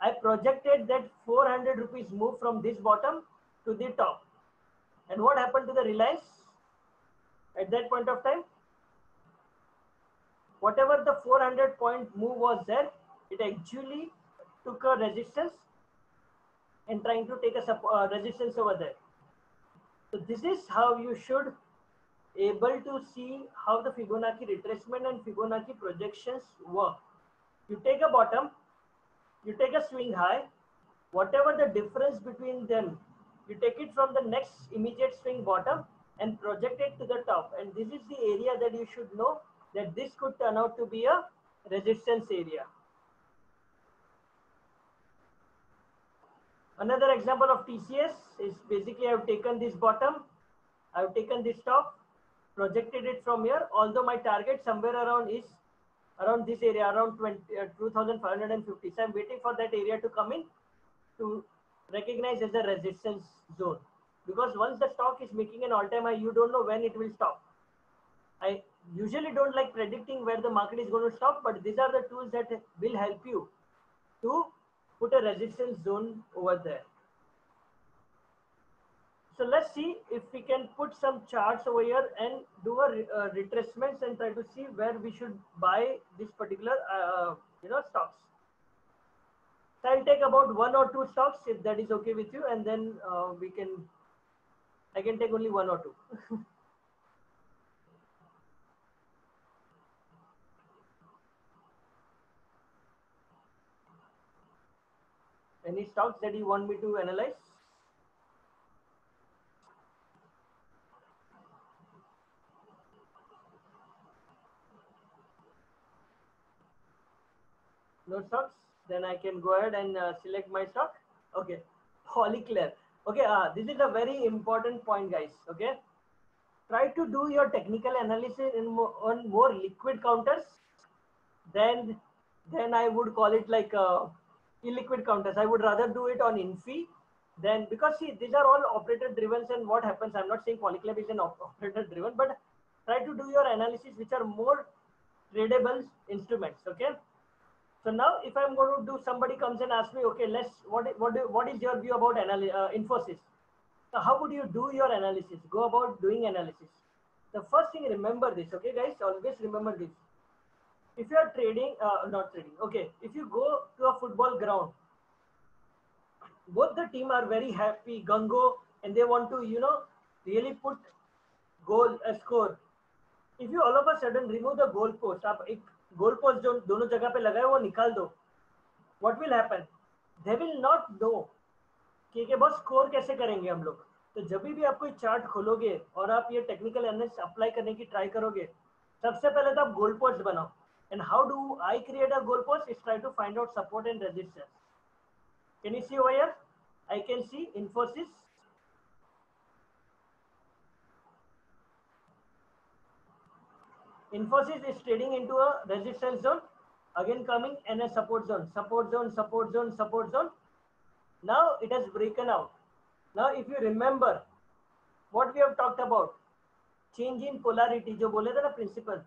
i projected that 400 rupees move from this bottom to the top and what happened to the reliance at that point of time whatever the 400 point move was there it actually took a resistance and trying to take a uh, resistance over there so this is how you should able to see how the Fibonacci retracement and Fibonacci projections work. You take a bottom, you take a swing high, whatever the difference between them, you take it from the next immediate swing bottom and project it to the top. And this is the area that you should know that this could turn out to be a resistance area. Another example of TCS is basically I've taken this bottom, I've taken this top, projected it from here, although my target somewhere around is around this area, around 20, uh, 2550. So I'm waiting for that area to come in to recognize as a resistance zone. Because once the stock is making an all-time high, you don't know when it will stop. I usually don't like predicting where the market is going to stop, but these are the tools that will help you to put a resistance zone over there. So let's see if we can put some charts over here and do a uh, retracements and try to see where we should buy this particular, uh, you know, stocks. So I'll take about one or two stocks if that is okay with you, and then uh, we can. I can take only one or two. Any stocks that you want me to analyze? no stocks? Then i can go ahead and uh, select my stock. Okay. Polyclear okay uh, this is a very important point guys. Okay. Try to do your technical analysis in on more liquid counters. Then then i would call it like uh, illiquid counters i would rather do it on infi then because see these are all operator driven and what happens i'm not saying Polycab is an op operator driven but try to do your analysis which are more tradable instruments okay so now if I'm going to do, somebody comes and asks me, okay, let's, what, what, do, what is your view about analy uh, Infosys? So how would you do your analysis? Go about doing analysis. The first thing, remember this, okay guys, always remember this. If you are trading, uh, not trading, okay, if you go to a football ground, both the team are very happy, gungo, and they want to, you know, really put goal, a score. If you all of a sudden remove the goal post, आप एक goal post जो दोनों जगह पे लगा है वो निकाल दो, what will happen? They will not know कि के बस स्कोर कैसे करेंगे हम लोग तो जब भी आप कोई चार्ट खोलोगे और आप ये टेक्निकल एनालिसिस अप्लाई करने की ट्राई करोगे सबसे पहले तो आप गोल पोस्ट बनाओ and how do I create a goal post is try to find out support and resistance can you see over I can see Infosys Infosys is trading into a resistance zone, again coming and a support zone, support zone, support zone, support zone. Now it has broken out. Now if you remember what we have talked about, change in polarity, जो बोले थे ना principle,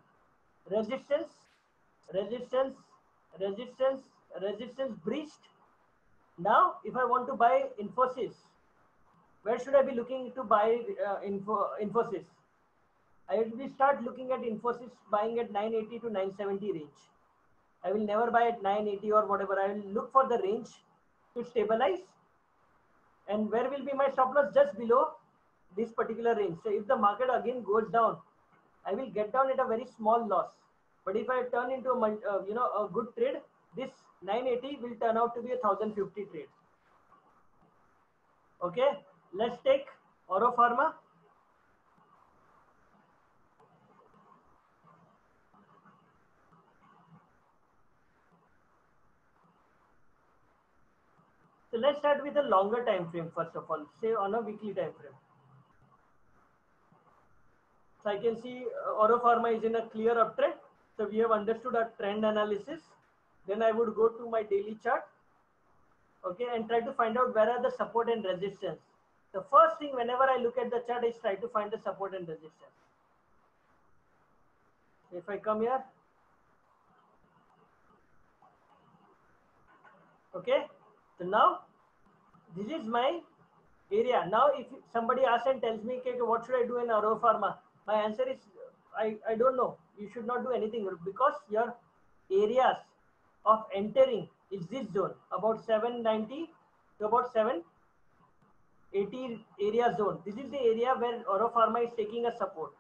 resistance, resistance, resistance, resistance breached. Now if I want to buy Infosys, where should I be looking to buy uh, info, Infosys? I will be start looking at Infosys buying at 980 to 970 range. I will never buy at 980 or whatever. I will look for the range to stabilize. And where will be my stop loss? Just below this particular range. So if the market again goes down, I will get down at a very small loss. But if I turn into a uh, you know a good trade, this 980 will turn out to be a 1050 trade. Okay, let's take Auro Pharma. So let's start with a longer time frame first of all, say on a weekly time frame. So I can see uh, Auro Pharma is in a clear uptrend. So we have understood our trend analysis. Then I would go to my daily chart. Okay, and try to find out where are the support and resistance. The first thing whenever I look at the chart is try to find the support and resistance. If I come here, okay, so now this is my area. Now if somebody asks and tells me, okay, what should I do in Auro Pharma? My answer is, I, I don't know. You should not do anything because your areas of entering is this zone about 790 to about 780 area zone. This is the area where Auro Pharma is taking a support.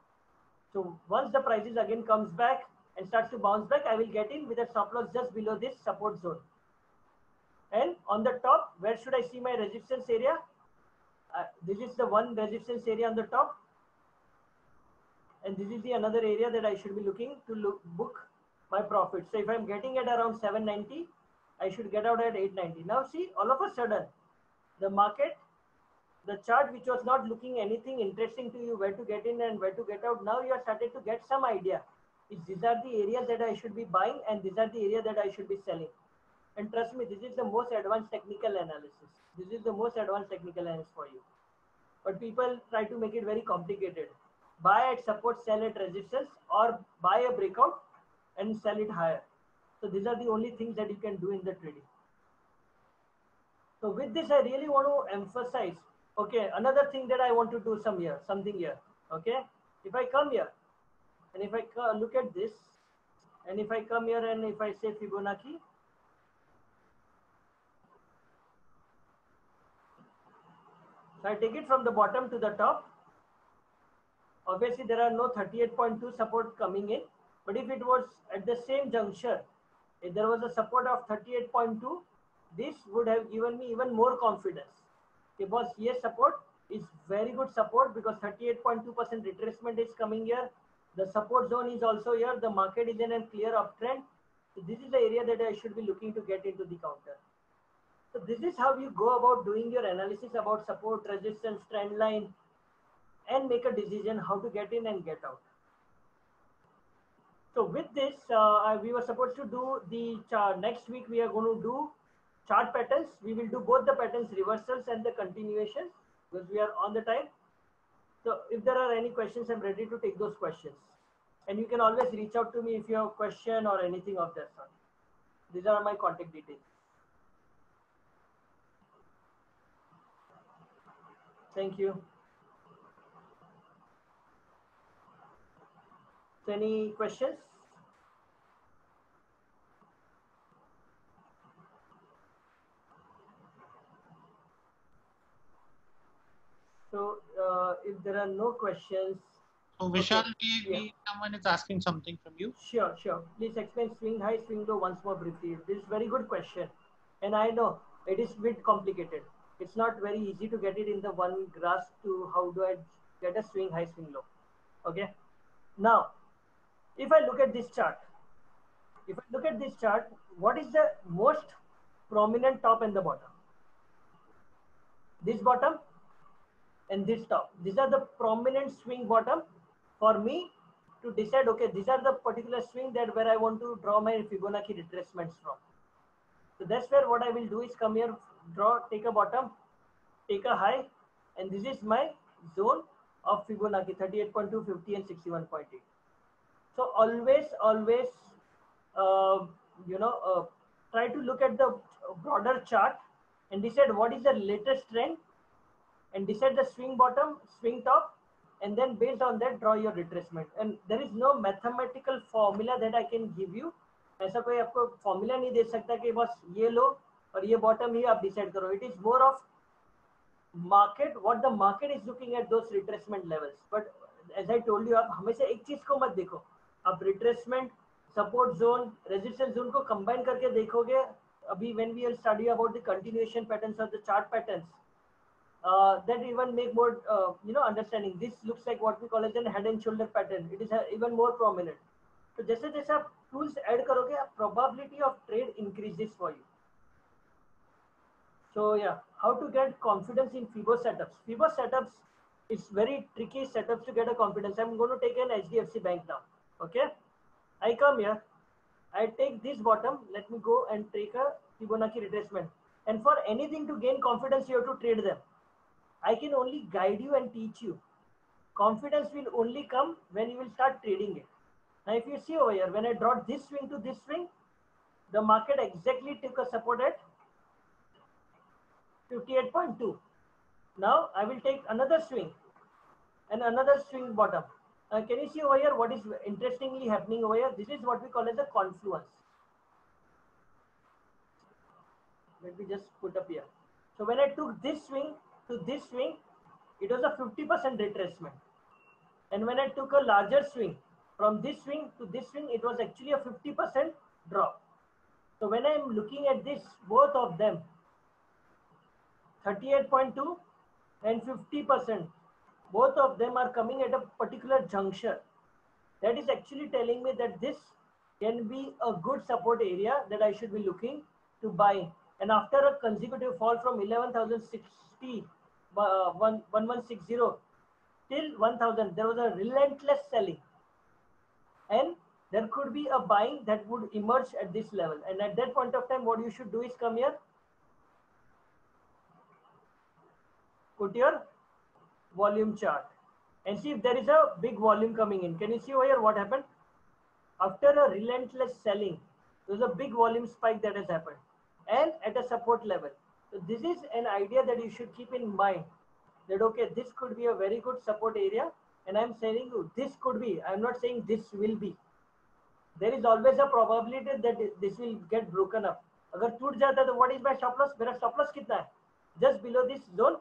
So once the prices again comes back and starts to bounce back, I will get in with a stop loss just below this support zone. And on the top, where should I see my resistance area? Uh, this is the one resistance area on the top. And this is the another area that I should be looking to look book my profit. So if I'm getting at around 790, I should get out at 890. Now see, all of a sudden, the market, the chart which was not looking anything interesting to you, where to get in and where to get out, now you are started to get some idea. Is these are the areas that I should be buying and these are the area that I should be selling. And trust me, this is the most advanced technical analysis. This is the most advanced technical analysis for you. But people try to make it very complicated. Buy at support, sell at resistance, or buy a breakout and sell it higher. So these are the only things that you can do in the trading. So with this, I really want to emphasize, okay, another thing that I want to do some here, something here, okay? If I come here, and if I look at this, and if I come here and if I say Fibonacci, So I take it from the bottom to the top. Obviously, there are no 38.2 support coming in. But if it was at the same juncture, if there was a support of 38.2, this would have given me even more confidence. Because yes, support is very good support because 38.2% retracement is coming here. The support zone is also here. The market is in a clear uptrend. So this is the area that I should be looking to get into the counter. So this is how you go about doing your analysis about support, resistance, trend line, and make a decision how to get in and get out. So with this, uh, we were supposed to do the. Next week, we are going to do chart patterns. We will do both the patterns, reversals and the continuations because we are on the time. So if there are any questions, I'm ready to take those questions. And you can always reach out to me if you have a question or anything of that sort. These are my contact details. Thank you. So any questions? So uh, if there are no questions. So Vishal, okay. we, yeah. someone is asking something from you. Sure, sure. Please explain swing high, swing low once more briefly. This is very good question. And I know it is bit complicated. It's not very easy to get it in the one grasp to how do I get a swing high, swing low. Okay. Now, if I look at this chart, if I look at this chart, what is the most prominent top and the bottom? This bottom and this top. These are the prominent swing bottom for me to decide, okay, these are the particular swing that where I want to draw my Fibonacci retracements from. So that's where what I will do is come here, draw, take a bottom, take a high, and this is my zone of Fibonacci 38.2, 50, and 61.8. So always, always, uh, you know, uh, try to look at the broader chart and decide what is the latest trend and decide the swing bottom, swing top, and then based on that draw your retracement. And there is no mathematical formula that I can give you. ऐसा कोई आपको formula नहीं दे सकता कि बस ये लो और ये बॉटम ही आप डिसाइड करो it is more of market what the market is looking at those retracement levels but as I told you आप हमेशा एक चीज को मत देखो आप retracement support zone resistance zone को कंबाइन करके देखोगे अभी when we will study about the continuation patterns of the chart patterns uh, make more uh, you know understanding this looks like what we call as a head and shoulder pattern it is uh, even more prominent तो जैसे जैसे आप tools add करोगे आप probability of trade increases for you so yeah how to get confidence in fibo setups fibo setups it's very tricky setups to get a confidence i'm going to take an hdfc bank now okay i come here i take this bottom let me go and take a fibonacci retracement and for anything to gain confidence you have to trade them I can only guide you and teach you. Confidence will only come when you will start trading it. Now, if you see over here, when I draw this swing to this swing, the market exactly took a support at 58.2. Now, I will take another swing and another swing bottom. Uh, can you see over here what is interestingly happening over here? This is what we call as a confluence. Let me just put up here. So when I took this swing to this swing, it was a 50% retracement. And when I took a larger swing from this swing to this swing, it was actually a 50% drop. So when I'm looking at this, both of them, 38.2 and 50%, both of them are coming at a particular juncture. That is actually telling me that this can be a good support area that I should be looking to buy. And after a consecutive fall from 11,060 uh, 1160 till 1000 there was a relentless selling and there could be a buying that would emerge at this level and at that point of time what you should do is come here put your volume chart and see if there is a big volume coming in can you see over here what happened after a relentless selling there's a big volume spike that has happened and at a support level so this is an idea that you should keep in mind that okay, this could be a very good support area. And I'm saying you this could be. I'm not saying this will be. There is always a probability that this will get broken up. अगर टूट जाता है तो what is my stop loss? मेरा stop loss कितना है? Just below this zone.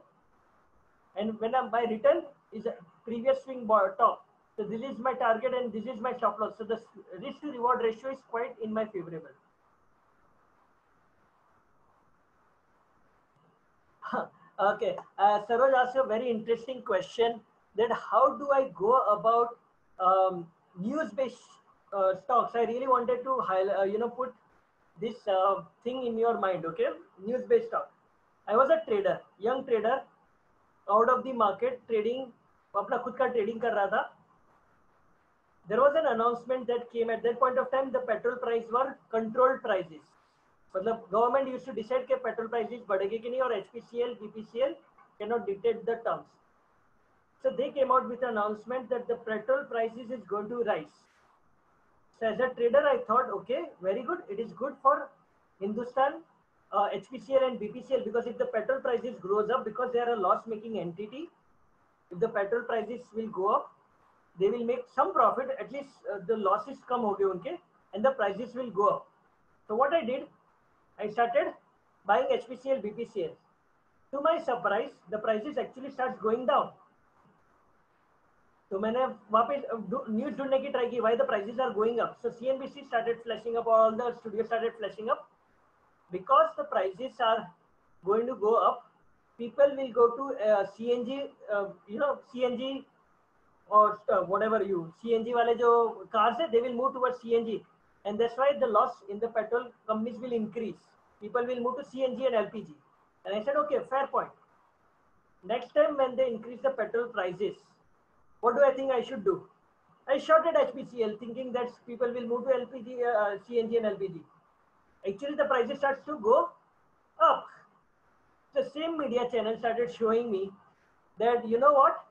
And when I'm, my return is a previous swing top. So this is my target and this is my stop loss. So the risk to reward ratio is quite in my favorable. okay uh, saroj asked a very interesting question that how do i go about um, news based uh, stocks i really wanted to uh, you know put this uh, thing in your mind okay news based stock i was a trader young trader out of the market trading अपना खुद का trading कर रहा था there was an announcement that came at that point of time the petrol price were controlled prices मतलब government use to decide के petrol prices बढ़ेगी कि नहीं और HPCL BPCL can not dictate the terms so they came out with an announcement that the petrol prices is going to rise so as a trader i thought okay very good it is good for hindustan uh, hpcl and bpcl because if the petrol prices grows up because they are a loss making entity if the petrol prices will go up they will make some profit at least uh, the losses come hoge unke and the prices will go up so what i did I started buying HPCL, BPCL. To my surprise, the prices actually starts going down. तो मैंने वापस news ढूंढने की try की why the prices are going up. So CNBC started flashing up, all the studios started flashing up because the prices are going to go up. People will go to uh, CNG, uh, you know, CNG or uh, whatever you CNG wale jo cars they will move towards CNG, and that's why the loss in the petrol companies will increase. People will move to CNG and LPG. And I said, okay, fair point. Next time when they increase the petrol prices, what do I think I should do? I shorted HPCL thinking that people will move to LPG, uh, CNG and LPG Actually, the prices starts to go up. The same media channel started showing me that, you know what?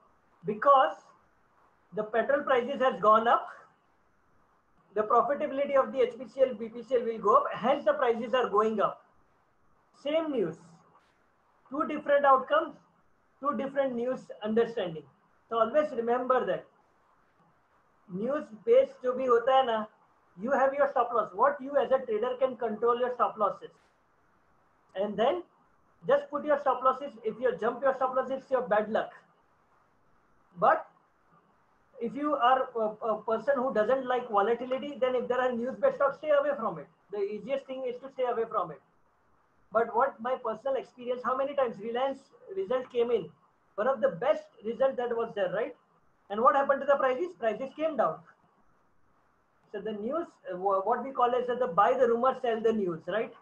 Because the petrol prices has gone up, the profitability of the HPCL, BPCL will go up, hence the prices are going up. Same news, two different outcomes, two different news understanding. So always remember that news based जो भी होता है ना, you have your stop loss. What you as a trader can control your stop losses, and then just put your stop losses. If you jump your stop losses, it's your bad luck. But if you are a, a, person who doesn't like volatility, then if there are news-based stocks, stay away from it. The easiest thing is to stay away from it. But what my personal experience, how many times Reliance result came in, one of the best result that was there, right? And what happened to the prices? Prices came down. So the news, uh, what we call as the buy the rumor, sell the news, right?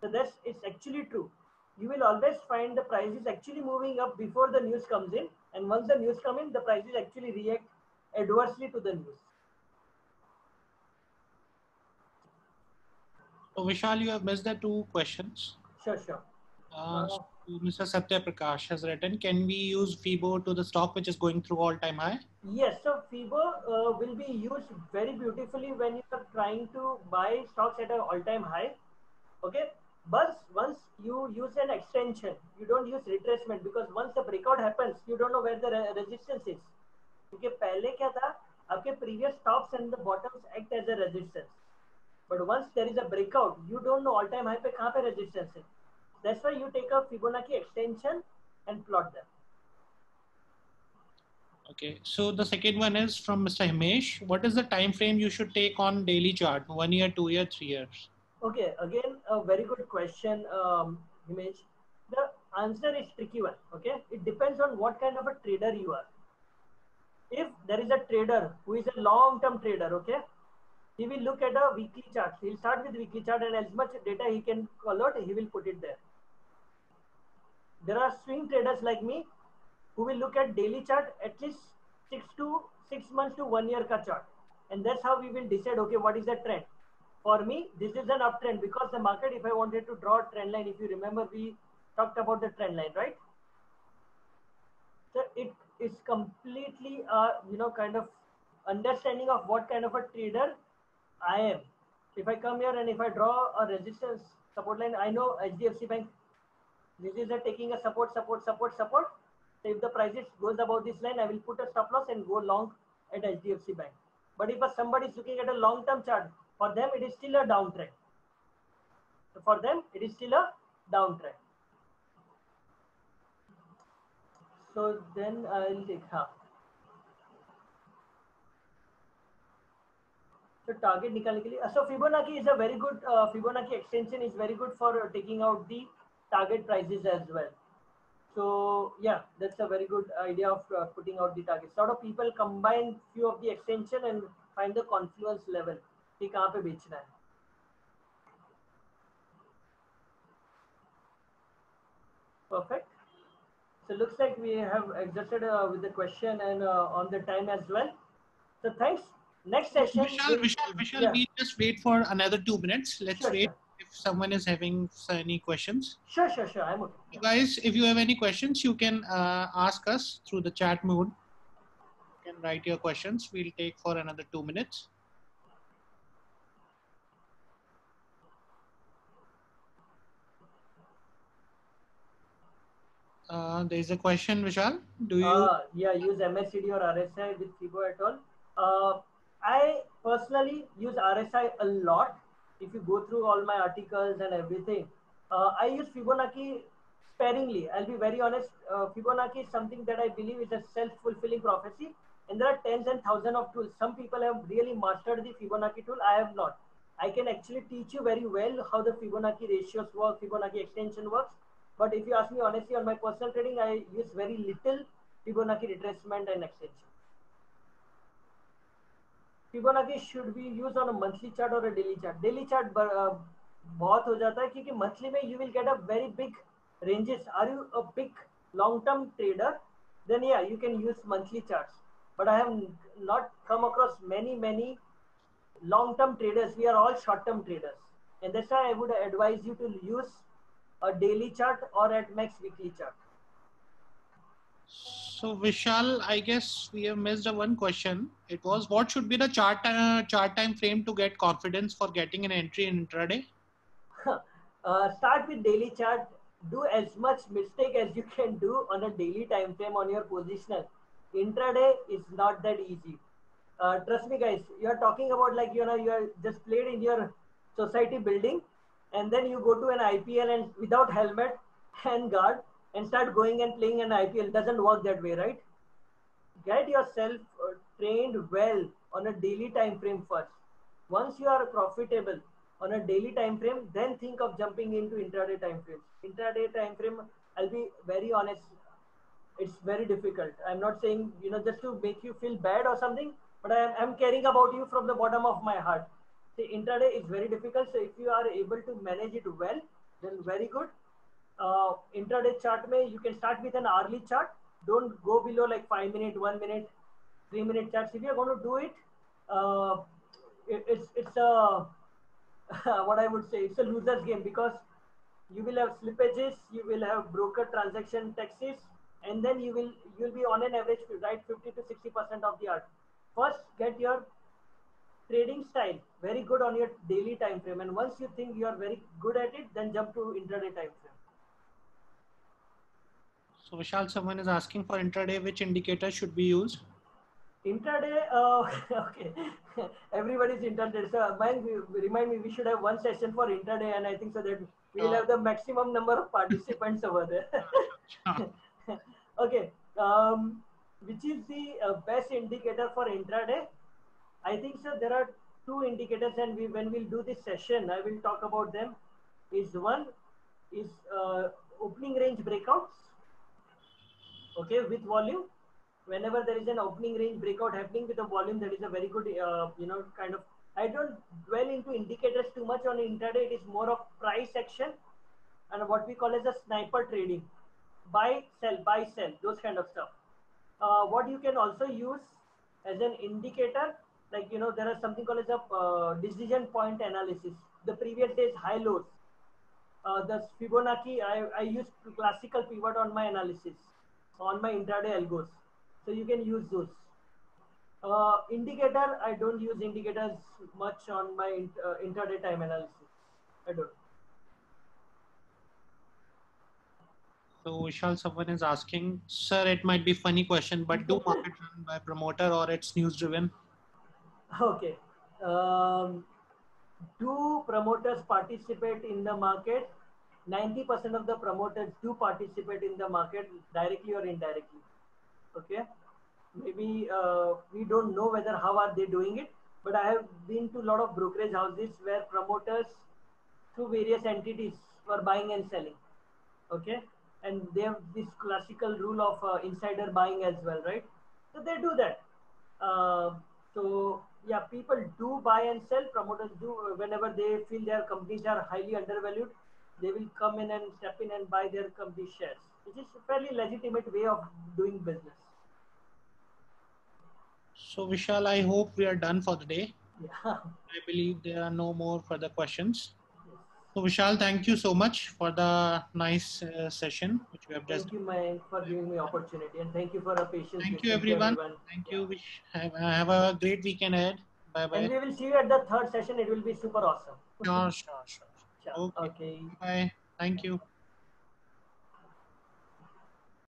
So that's it's actually true. You will always find the prices actually moving up before the news comes in, and once the news come in, the prices actually react adversely to the news. So Vishal, you have missed the two questions. Sure, sure. Uh, so Mr. Satya Prakash has written, can we use FIBO to the stock which is going through all-time high? Yes, so FIBO uh, will be used very beautifully when you are trying to buy stocks at an all-time high. Okay, but once you use an extension, you don't use retracement because once the breakout happens, you don't know where the re resistance is. क्योंकि पहले क्या था आपके previous tops and the bottoms act as a resistance. But once there is a breakout, you don't know all time high पे कहाँ पे resistance है. that's why you take a Fibonacci extension and plot them. Okay, so the second one is from Mr. Himesh. What is the time frame you should take on daily chart? One year, two year, three years? Okay, again, a very good question, um, Himesh. The answer is tricky one. Okay, it depends on what kind of a trader you are. If there is a trader who is a long-term trader, okay, he will look at a weekly chart. He'll start with weekly chart and as much data he can collect, he will put it there. There are swing traders like me who will look at daily chart at least six to six months to one year ka chart. And that's how we will decide, okay, what is the trend? For me, this is an uptrend because the market, if I wanted to draw a trend line, if you remember, we talked about the trend line, right? So it is completely, uh, you know, kind of understanding of what kind of a trader I am. If I come here and if I draw a resistance support line, I know HDFC Bank, this is a taking a support, support, support, support. So if the prices goes above this line, I will put a stop loss and go long at HDFC Bank. But if somebody is looking at a long-term chart, for them it is still a downtrend. So for them, it is still a downtrend. So then I'll take half. So target निकालने के लिए so Fibonacci is a very good uh, Fibonacci extension is very good for uh, taking out the target prices as well. So yeah, that's a very good idea of uh, putting out the targets. A lot of people combine few of the extension and find the confluence level. कि कहाँ पे बेचना है. Perfect. So looks like we have exhausted uh, with the question and uh, on the time as well. So thanks. Next session. Vishal, Vishal, Vishal, Yeah. we just wait for another two minutes. Let's Sure, wait sure. if someone is having any questions. Sure, sure, sure. I'm okay. You guys, if you have any questions, you can uh, ask us through the chat mode. You can write your questions. We'll take for another two minutes. Uh, there is a question, Vishal. Do you? Uh, yeah, use MACD or RSI with FIBO at all. Uh, I personally use RSI a lot. If you go through all my articles and everything, uh, I use Fibonacci sparingly. I'll be very honest. Uh, Fibonacci is something that I believe is a self-fulfilling prophecy. And there are tens and thousands of tools. Some people have really mastered the Fibonacci tool. I have not. I can actually teach you very well how the Fibonacci ratios work, Fibonacci extension works. But if you ask me honestly on my personal trading, I use very little Fibonacci retracement and extension. Fibonacci should be Fibonacci should be use on monthly chart और daily chart daily uh, बहुत हो जाता है क्योंकि monthly में you will get a very big ranges. Are you a big long term trader? then yeah you can use monthly charts but i have not come across many many long term traders we are all short term traders and that's why i would advise you to use a daily chart or at max weekly chart So Vishal, I guess we have missed a one question. It was what should be the chart uh, chart time frame to get confidence for getting an entry in intraday? uh, start with daily chart. Do as much mistake as you can do on a daily time frame on your positional. Intraday is not that easy. Uh, trust me, guys. You are talking about like you know you are just played in your society building, and then you go to an IPL and without helmet and guard and start going and playing an IPL. Doesn't work that way, right? Get yourself uh, trained well on a daily time frame first. Once you are profitable on a daily time frame, then think of jumping into intraday time frame. Intraday time frame, I'll be very honest, it's very difficult. I'm not saying, you know, just to make you feel bad or something, but I'm, I'm caring about you from the bottom of my heart. See, intraday is very difficult. So if you are able to manage it well, then very good uh, intraday chart mein you can start with an hourly chart. Don't go below like 5 minute 1 minute 3 minute charts. If you're going to do it, uh, it it's it's a what i would say it's a loser's game because you will have slippages you will have broker transaction taxes and then you will you'll be on an average right 50 to 60 percent of the art. First get your trading style very good on your daily time frame. And once you think you are very good at it then jump to intraday time frame so Vishal, someone is asking for intraday, which indicator should be used? Intraday, uh, okay. Everybody's intraday. So mind, remind me, we should have one session for intraday, and I think so that we'll have the maximum number of participants over there. okay. Um, which is the uh, best indicator for intraday? I think so. There are two indicators, and we when we'll do this session, I will talk about them. Is one is uh, opening range breakouts okay with volume whenever there is an opening range breakout happening with a volume that is a very good uh, you know kind of i don't dwell into indicators too much on intraday. It is more of price action and what we call as a sniper trading. Buy sell buy sell those kind of stuff. Uh, what you can also use as an indicator like you know there are something called as a uh, decision point analysis. The previous day's high lows. Uh, the fibonacci I, I use classical pivot on my analysis on my intraday algos. So you can use those. Uh, indicator, I don't use indicators much on my uh, intraday time analysis. I don't. So Vishal, someone is asking, sir, it might be funny question, but do market run by promoter or it's news driven? Okay. Um, do promoters participate in the market 90% of the promoters do participate in the market directly or indirectly. Okay. Maybe uh, we don't know whether how are they doing it, but I have been to a lot of brokerage houses where promoters through various entities were buying and selling. Okay. And they have this classical rule of uh, insider buying as well, right? So they do that. Uh, so yeah, people do buy and sell. Promoters do whenever they feel their companies are highly undervalued they will come in and step in and buy their company shares, which is a fairly legitimate way of doing business. So Vishal, I hope we are done for the day. Yeah. I believe there are no more further questions. Yes. So Vishal, thank you so much for the nice uh, session which we have thank just. Thank you, man, for giving me opportunity, and thank you for your patience. Thank you, everyone. everyone. Thank yeah. you. Wish have, have a great weekend ahead. Bye bye. And we will see you at the third session. It will be super awesome. Sure, sure, sure. Okay. Bye. Thank you.